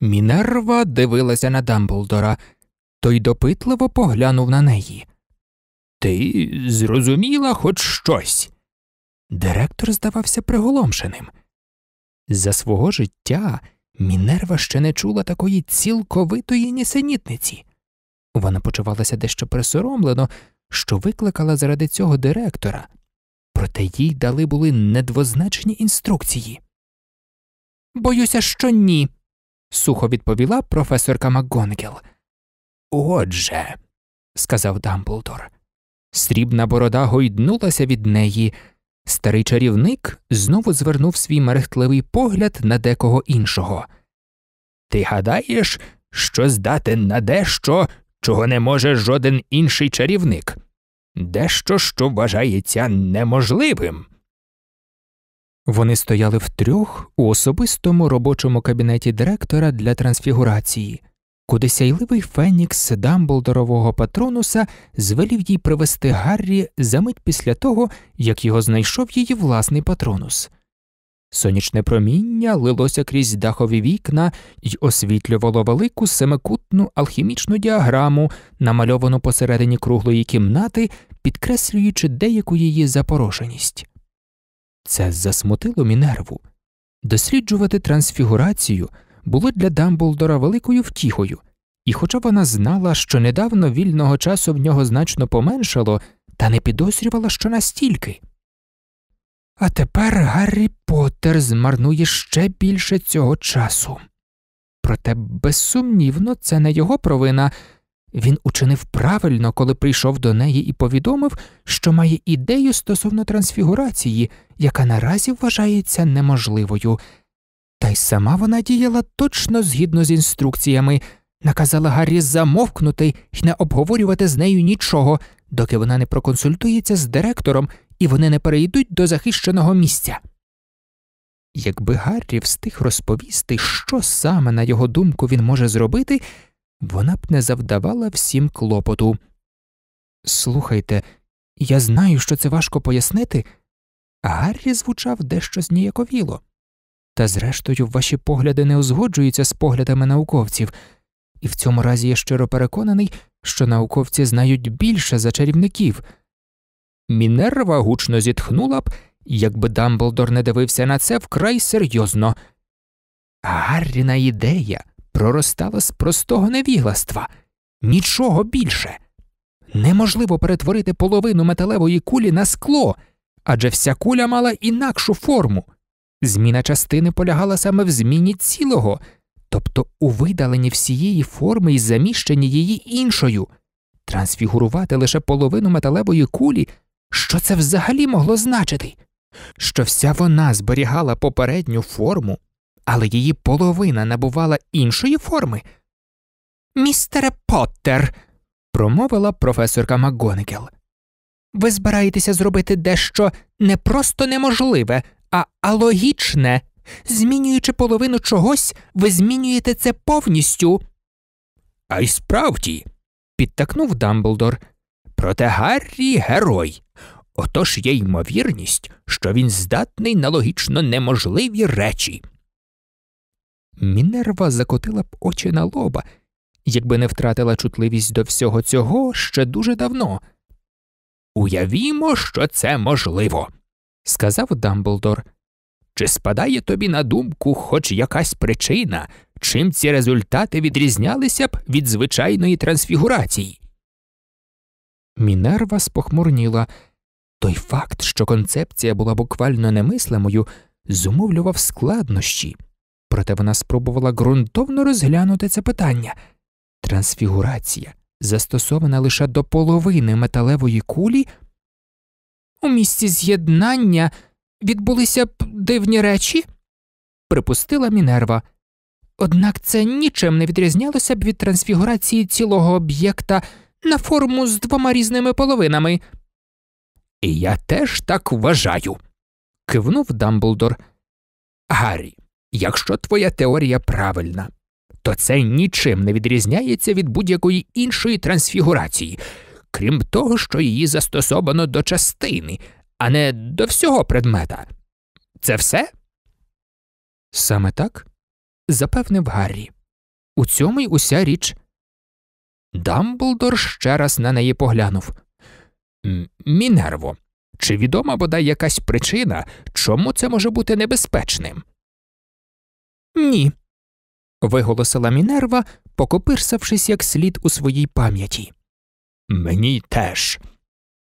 Мінерва дивилася на Дамблдора, той допитливо поглянув на неї. Ти зрозуміла хоч щось. Директор здавався приголомшеним. За свого життя Мінерва ще не чула такої цілковитої нісенітниці. Вона почувалася дещо присоромлено, що викликала заради цього директора, проте їй дали були недвозначні інструкції. Боюся, що ні, сухо відповіла професорка МакГонагел. Отже, сказав Дамблдор. Срібна борода гойднулася від неї. Старий чарівник знову звернув свій мерехтливий погляд на декого іншого. Ти гадаєш, що здатен на дещо, чого не може жоден інший чарівник, дещо, що вважається неможливим. Вони стояли втрьох у особистому робочому кабінеті директора для трансфігурації. куди сяйливий Фенікс Дамблдорового патронуса звелів їй привести Гаррі за мить після того, як його знайшов її власний патронус. Сонячне проміння лилося крізь дахові вікна й освітлювало велику семикутну алхімічну діаграму, намальовану посередині круглої кімнати, підкреслюючи деяку її запорошеність. Це засмутило Мінерву. Досліджувати трансфігурацію було для Дамблдора великою втіхою, і, хоча вона знала, що недавно вільного часу в нього значно поменшало, та не підозрювала, що настільки. А тепер Гаррі Поттер змарнує ще більше цього часу. Проте, безсумнівно, це не його провина. Він учинив правильно, коли прийшов до неї і повідомив, що має ідею стосовно трансфігурації, яка наразі вважається неможливою. Та й сама вона діяла точно згідно з інструкціями, наказала Гаррі замовкнути і не обговорювати з нею нічого, доки вона не проконсультується з директором і вони не перейдуть до захищеного місця. Якби Гаррі встиг розповісти, що саме, на його думку, він може зробити, вона б не завдавала всім клопоту. Слухайте, я знаю, що це важко пояснити, Гаррі звучав дещо зніяковіло. Та зрештою, ваші погляди не узгоджуються з поглядами науковців, і в цьому разі я щиро переконаний, що науковці знають більше за чарівників. Мінерва гучно зітхнула б, якби Дамблдор не дивився на це вкрай серйозно. Гарріна ідея проростала з простого невігластва, нічого більше. Неможливо перетворити половину металевої кулі на скло, адже вся куля мала інакшу форму. Зміна частини полягала саме в зміні цілого, тобто у видаленні всієї форми і заміщенні її іншою. Трансфігурувати лише половину металевої кулі що це взагалі могло значити? Що вся вона зберігала попередню форму, але її половина набувала іншої форми? Містере Поттер, промовила професорка МакГонекел, ви збираєтеся зробити дещо не просто неможливе, а алогічне. Змінюючи половину чогось, ви змінюєте це повністю. А й справді, підтакнув Дамблдор. Проте Гаррі герой. Отож є ймовірність, що він здатний на логічно неможливі речі. Мінерва закотила б очі на лоба, якби не втратила чутливість до всього цього ще дуже давно. Уявімо, що це можливо, сказав Дамблдор. Чи спадає тобі на думку хоч якась причина, чим ці результати відрізнялися б від звичайної трансфігурації? Мінерва спохмурніла. Той факт, що концепція була буквально немислимою, зумовлював складнощі, проте вона спробувала ґрунтовно розглянути це питання. Трансфігурація, застосована лише до половини металевої кулі, у місці з'єднання відбулися б дивні речі, припустила Мінерва. Однак це нічим не відрізнялося б від трансфігурації цілого об'єкта на форму з двома різними половинами. І я теж так вважаю, кивнув Дамблдор. Гаррі, якщо твоя теорія правильна, то це нічим не відрізняється від будь-якої іншої трансфігурації, крім того, що її застосовано до частини, а не до всього предмета. Це все? Саме так? запевнив Гаррі. У цьому й уся річ. Дамблдор ще раз на неї поглянув. Мінерво, чи відома бодай якась причина, чому це може бути небезпечним? Ні. виголосила Мінерва, покопирсавшись як слід у своїй пам'яті. Мені теж.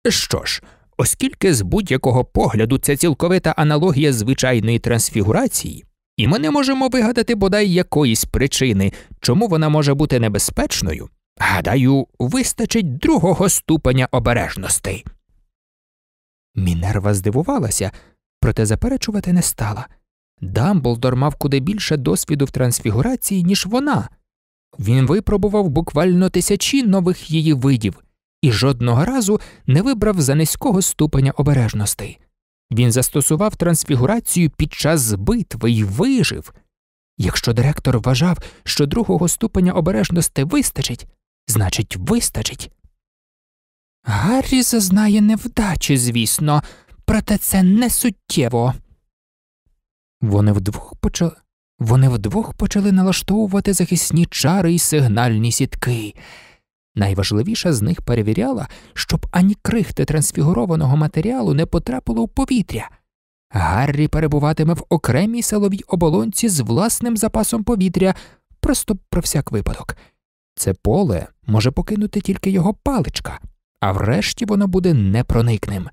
Що ж, оскільки з будь-якого погляду це цілковита аналогія звичайної трансфігурації, і ми не можемо вигадати бодай якоїсь причини, чому вона може бути небезпечною, Гадаю, вистачить другого ступеня обережностей. Мінерва здивувалася, проте заперечувати не стала. Дамблдор мав куди більше досвіду в трансфігурації, ніж вона. Він випробував буквально тисячі нових її видів і жодного разу не вибрав за низького ступеня обережностей. Він застосував трансфігурацію під час битви й вижив. Якщо директор вважав, що другого ступеня обережності вистачить, значить, вистачить. Гаррі зазнає невдачі, звісно, проте це не суттєво. Вони вдвох почали. Вони вдвох почали налаштовувати захисні чари і сигнальні сітки. Найважливіша з них перевіряла, щоб ані крихти трансфігурованого матеріалу не потрапило в повітря. Гаррі перебуватиме в окремій силовій оболонці з власним запасом повітря, просто про всяк випадок. Це поле може покинути тільки його паличка, а врешті воно буде непроникним.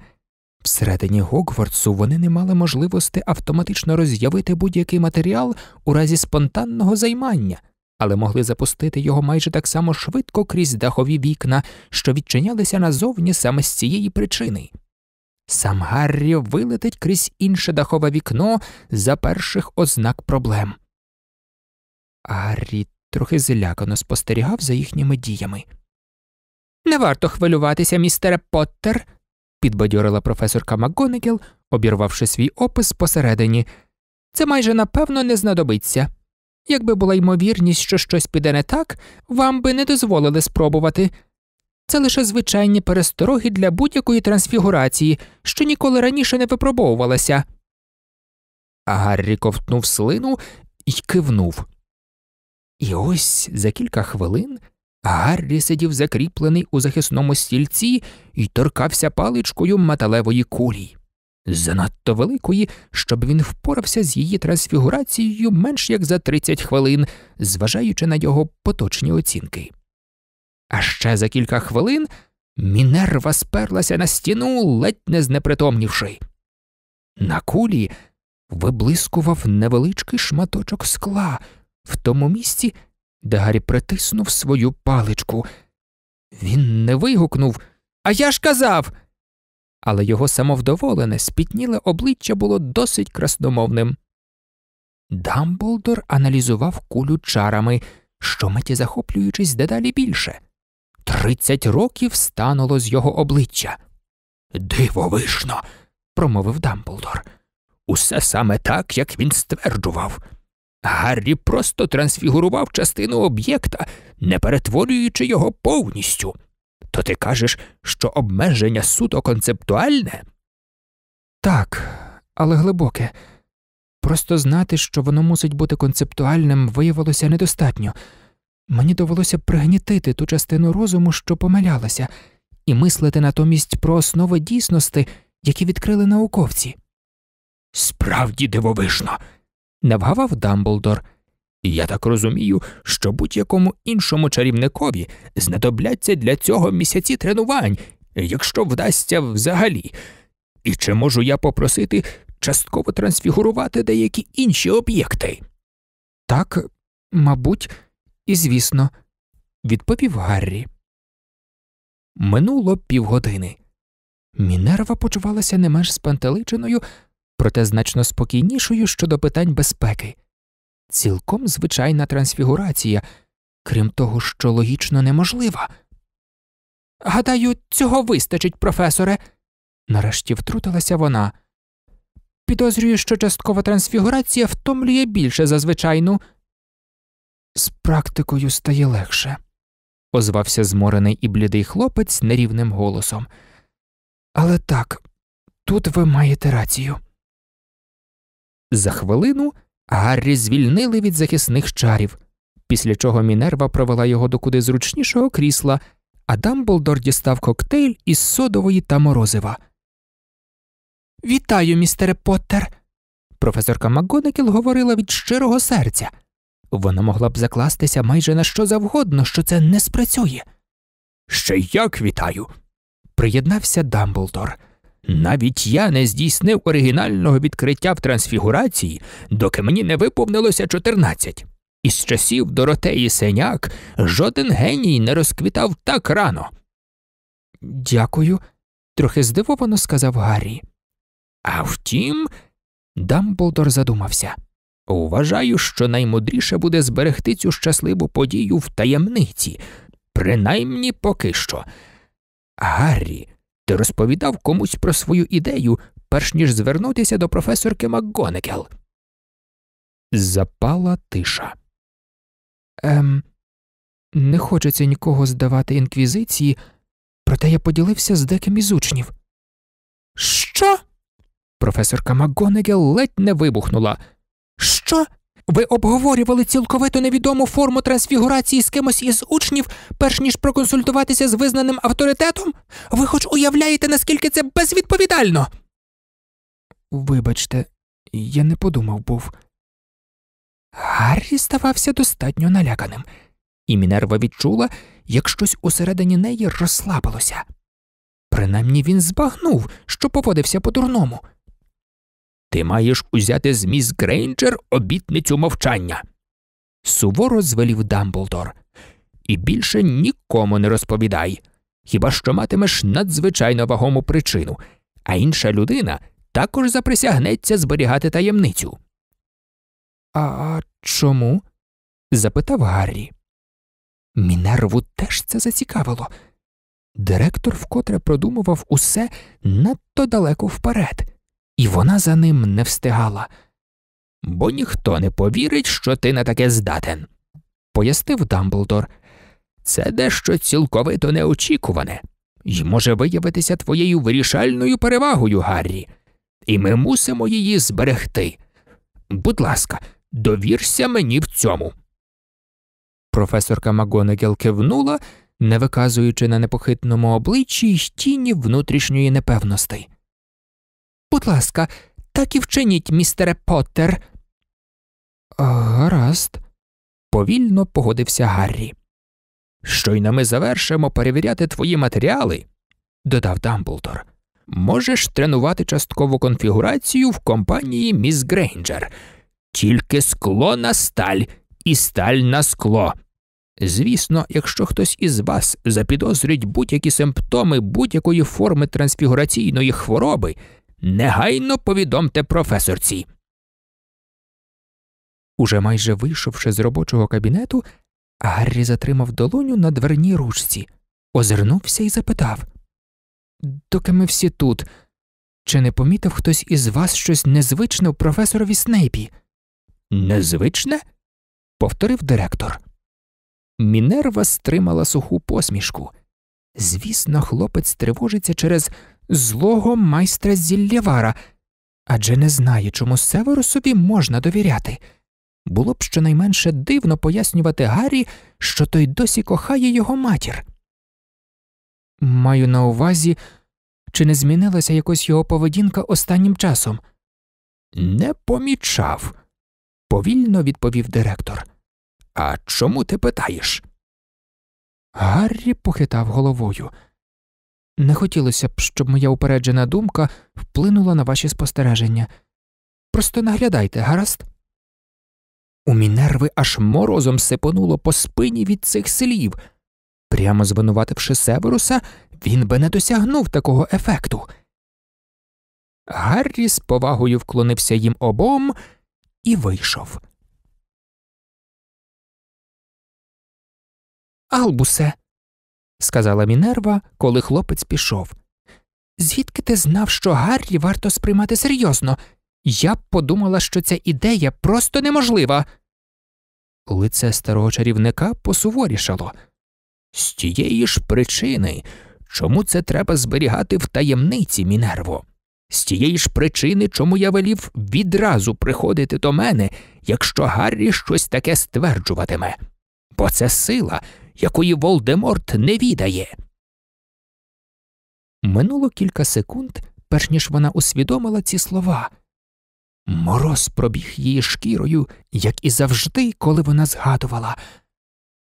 Всередині Гогвартсу вони не мали можливості автоматично роз'явити будь-який матеріал у разі спонтанного займання, але могли запустити його майже так само швидко крізь дахові вікна, що відчинялися назовні саме з цієї причини. Сам Гаррі вилетить крізь інше дахове вікно за перших ознак проблем. Гаррі трохи злякано спостерігав за їхніми діями. Не варто хвилюватися, містере Поттер, підбадьорила професорка МакГонегіл, обірвавши свій опис посередині. Це майже напевно не знадобиться. Якби була ймовірність, що щось піде не так, вам би не дозволили спробувати. Це лише звичайні перестороги для будь-якої трансфігурації, що ніколи раніше не випробовувалася. А Гаррі ковтнув слину і кивнув. І ось за кілька хвилин Гаррі сидів закріплений у захисному стільці і торкався паличкою металевої кулі, занадто великої, щоб він впорався з її трансфігурацією менш як за 30 хвилин, зважаючи на його поточні оцінки. А ще за кілька хвилин Мінерва сперлася на стіну, ледь не знепритомнівши. На кулі виблискував невеличкий шматочок скла в тому місці, де Гаррі притиснув свою паличку. Він не вигукнув А я ж казав. Але його самовдоволене, спітніле обличчя було досить красномовним. Дамблдор аналізував кулю чарами, щомиті захоплюючись дедалі більше. Тридцять років стануло з його обличчя. Дивовишно, промовив Дамблдор. Усе саме так, як він стверджував. Гаррі просто трансфігурував частину об'єкта, не перетворюючи його повністю. То ти кажеш, що обмеження суто концептуальне? Так, але глибоке. Просто знати, що воно мусить бути концептуальним, виявилося недостатньо. Мені довелося пригнітити ту частину розуму, що помилялася, і мислити натомість про основи дійсності, які відкрили науковці. Справді дивовижно не вгавав Дамблдор. Я так розумію, що будь-якому іншому чарівникові знадобляться для цього місяці тренувань, якщо вдасться взагалі. І чи можу я попросити частково трансфігурувати деякі інші об'єкти? Так, мабуть, і звісно, відповів Гаррі. Минуло півгодини. Мінерва почувалася не менш спантеличеною, проте значно спокійнішою щодо питань безпеки. Цілком звичайна трансфігурація, крім того, що логічно неможлива. Гадаю, цього вистачить, професоре, нарешті втрутилася вона. Підозрюю, що часткова трансфігурація втомлює більше за звичайну. З практикою стає легше, озвався зморений і блідий хлопець нерівним голосом. Але так, тут ви маєте рацію. За хвилину Гаррі звільнили від захисних чарів, після чого Мінерва провела його до куди зручнішого крісла, а Дамблдор дістав коктейль із содової та морозива. Вітаю, містере Поттер!» Професорка МакГонекіл говорила від щирого серця. Вона могла б закластися майже на що завгодно, що це не спрацює. Ще як вітаю. приєднався Дамблдор. Навіть я не здійснив оригінального відкриття в трансфігурації, доки мені не виповнилося 14. Із часів Доротеї Сеняк жоден геній не розквітав так рано. Дякую, трохи здивовано сказав Гаррі. А втім, Дамблдор задумався. Вважаю, що наймудріше буде зберегти цю щасливу подію в таємниці, принаймні поки що. Гаррі, ти розповідав комусь про свою ідею, перш ніж звернутися до професорки МакГонекел. Запала тиша. Ем, не хочеться нікого здавати інквізиції, проте я поділився з деким із учнів. Що? Професорка МакГонегел ледь не вибухнула. Що? Ви обговорювали цілковито невідому форму трансфігурації з кимось із учнів, перш ніж проконсультуватися з визнаним авторитетом? Ви хоч уявляєте, наскільки це безвідповідально? Вибачте, я не подумав був. Гаррі ставався достатньо наляканим, і Мінерва відчула, як щось усередині неї розслабилося. Принаймні він збагнув, що поводився по дурному. Ти маєш узяти з міс Грейнджер обітницю мовчання. Суворо звелів Дамблдор. І більше нікому не розповідай, хіба що матимеш надзвичайно вагому причину, а інша людина також заприсягнеться зберігати таємницю. А чому? запитав Гаррі. Мінерву теж це зацікавило. Директор вкотре продумував усе надто далеко вперед і вона за ним не встигала. Бо ніхто не повірить, що ти на таке здатен, пояснив Дамблдор. Це дещо цілковито неочікуване і може виявитися твоєю вирішальною перевагою, Гаррі, і ми мусимо її зберегти. Будь ласка, довірся мені в цьому. Професорка Магонегел кивнула, не виказуючи на непохитному обличчі й тіні внутрішньої непевності. Будь ласка, так і вчиніть, містере Поттер». Гаразд, повільно погодився Гаррі. Щойно ми завершимо перевіряти твої матеріали, додав Дамблдор. Можеш тренувати часткову конфігурацію в компанії Міс Грейнджер, тільки скло на сталь і сталь на скло. Звісно, якщо хтось із вас запідозрить будь-які симптоми будь-якої форми трансфігураційної хвороби, Негайно повідомте професорці. Уже майже вийшовши з робочого кабінету, Гаррі затримав долоню на дверній ручці, озирнувся і запитав Доки ми всі тут, чи не помітив хтось із вас щось незвичне в професорові Снейпі? Незвичне? повторив директор. Мінерва стримала суху посмішку. Звісно, хлопець тривожиться через злого майстра зіллєвара, адже не знає, чому Северу собі можна довіряти. Було б щонайменше дивно пояснювати Гаррі, що той досі кохає його матір. Маю на увазі, чи не змінилася якось його поведінка останнім часом? Не помічав, повільно відповів директор. А чому ти питаєш? Гаррі похитав головою. Не хотілося б, щоб моя упереджена думка вплинула на ваші спостереження. Просто наглядайте, гаразд. У Мінерви аж морозом сипонуло по спині від цих слів. Прямо звинувативши Северуса, він би не досягнув такого ефекту. Гаррі з повагою вклонився їм обом і вийшов. Албусе, сказала Мінерва, коли хлопець пішов. Звідки ти знав, що Гаррі варто сприймати серйозно? Я б подумала, що ця ідея просто неможлива. Лице старого чарівника посуворішало. З тієї ж причини, чому це треба зберігати в таємниці, Мінерво? З тієї ж причини, чому я велів відразу приходити до мене, якщо Гаррі щось таке стверджуватиме, бо це сила, якої Волдеморт не відає. Минуло кілька секунд, перш ніж вона усвідомила ці слова. Мороз пробіг її шкірою, як і завжди, коли вона згадувала.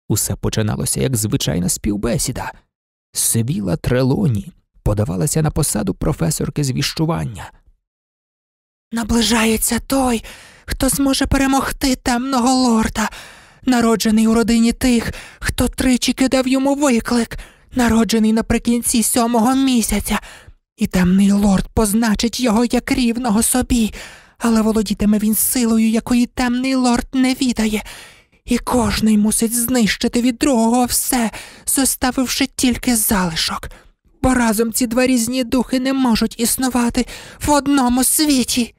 Усе починалося як звичайна співбесіда. Сивіла Трелоні подавалася на посаду професорки з віщування. Наближається той, хто зможе перемогти темного лорда народжений у родині тих, хто тричі кидав йому виклик, народжений наприкінці сьомого місяця, і темний лорд позначить його як рівного собі, але володітиме він силою, якої темний лорд не відає, і кожний мусить знищити від другого все, зоставивши тільки залишок. Бо разом ці два різні духи не можуть існувати в одному світі.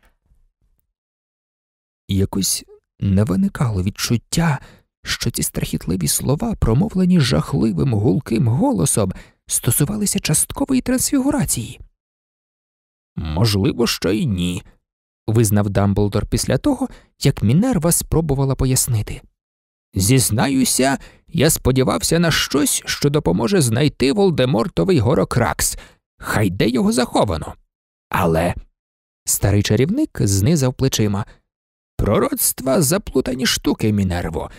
Якось не виникало відчуття, що ці страхітливі слова, промовлені жахливим гулким голосом, стосувалися часткової трансфігурації. Можливо, що й ні, визнав Дамблдор після того, як Мінерва спробувала пояснити. Зізнаюся, я сподівався на щось, що допоможе знайти Волдемортовий горокракс, хай де його заховано. Але старий чарівник знизав плечима. Пророцтва заплутані штуки, Мінерво,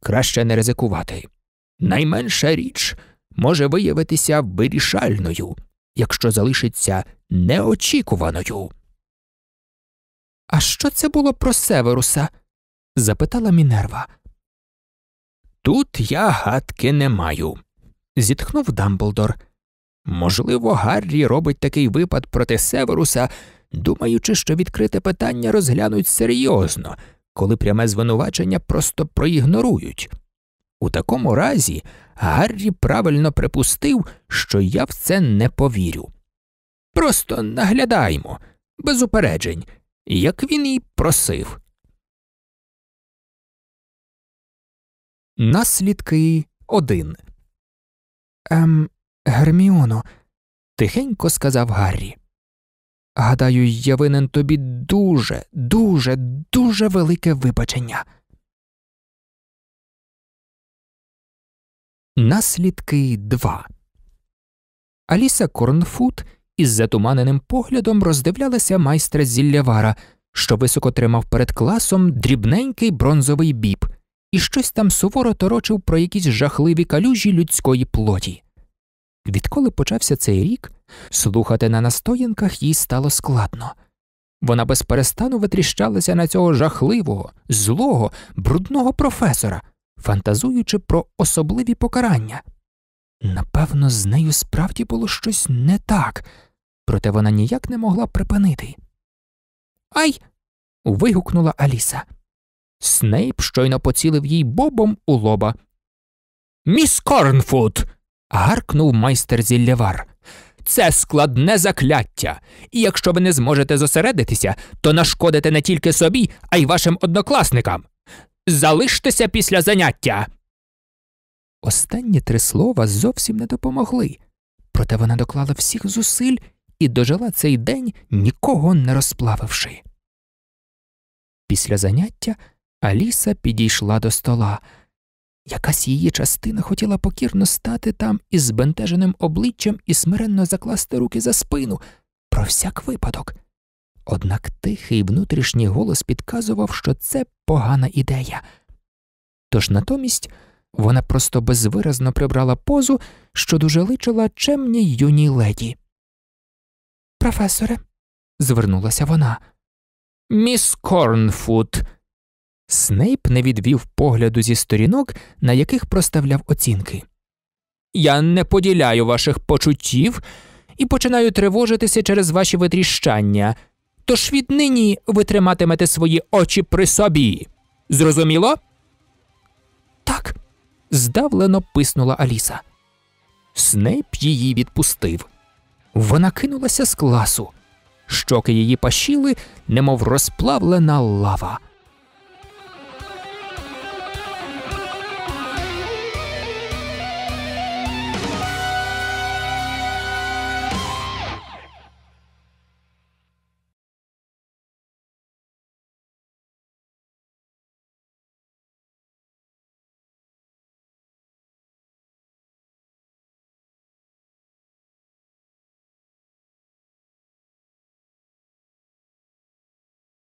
краще не ризикувати. Найменша річ може виявитися вирішальною, якщо залишиться неочікуваною. А що це було про Северуса? запитала Мінерва. Тут я гадки не маю, зітхнув Дамблдор. Можливо, Гаррі робить такий випад проти Северуса, думаючи, що відкрите питання розглянуть серйозно, коли пряме звинувачення просто проігнорують. У такому разі Гаррі правильно припустив, що я в це не повірю. Просто наглядаймо, без упереджень, як він і просив. Наслідки один. Ем, Герміоно, тихенько сказав Гаррі. Гадаю, я винен тобі дуже, дуже, дуже велике вибачення. Наслідки 2 Аліса Корнфут із затуманеним поглядом роздивлялася майстра зіллявара, що високо тримав перед класом дрібненький бронзовий біб, і щось там суворо торочив про якісь жахливі калюжі людської плоті. Відколи почався цей рік, слухати на настоянках їй стало складно. Вона безперестану витріщалася на цього жахливого, злого, брудного професора, фантазуючи про особливі покарання. Напевно, з нею справді було щось не так, проте вона ніяк не могла припинити. Ай. вигукнула Аліса. Снейп щойно поцілив їй бобом у лоба. Міс Корнфуд. Гаркнув майстер зіллявар. Це складне закляття, і якщо ви не зможете зосередитися, то нашкодите не тільки собі, а й вашим однокласникам. Залиштеся після заняття. Останні три слова зовсім не допомогли, проте вона доклала всіх зусиль і дожила цей день, нікого не розплавивши. Після заняття Аліса підійшла до стола. Якась її частина хотіла покірно стати там із збентеженим обличчям і смиренно закласти руки за спину про всяк випадок. Однак тихий внутрішній голос підказував, що це погана ідея. Тож натомість вона просто безвиразно прибрала позу, що дуже личила чемній юній леді. Професоре, звернулася вона. Міс Корнфут. Снейп не відвів погляду зі сторінок, на яких проставляв оцінки. Я не поділяю ваших почуттів і починаю тривожитися через ваші витріщання, тож віднині ви триматимете свої очі при собі. Зрозуміло? Так, здавлено писнула Аліса. Снейп її відпустив. Вона кинулася з класу. Щоки її пашіли, немов розплавлена лава.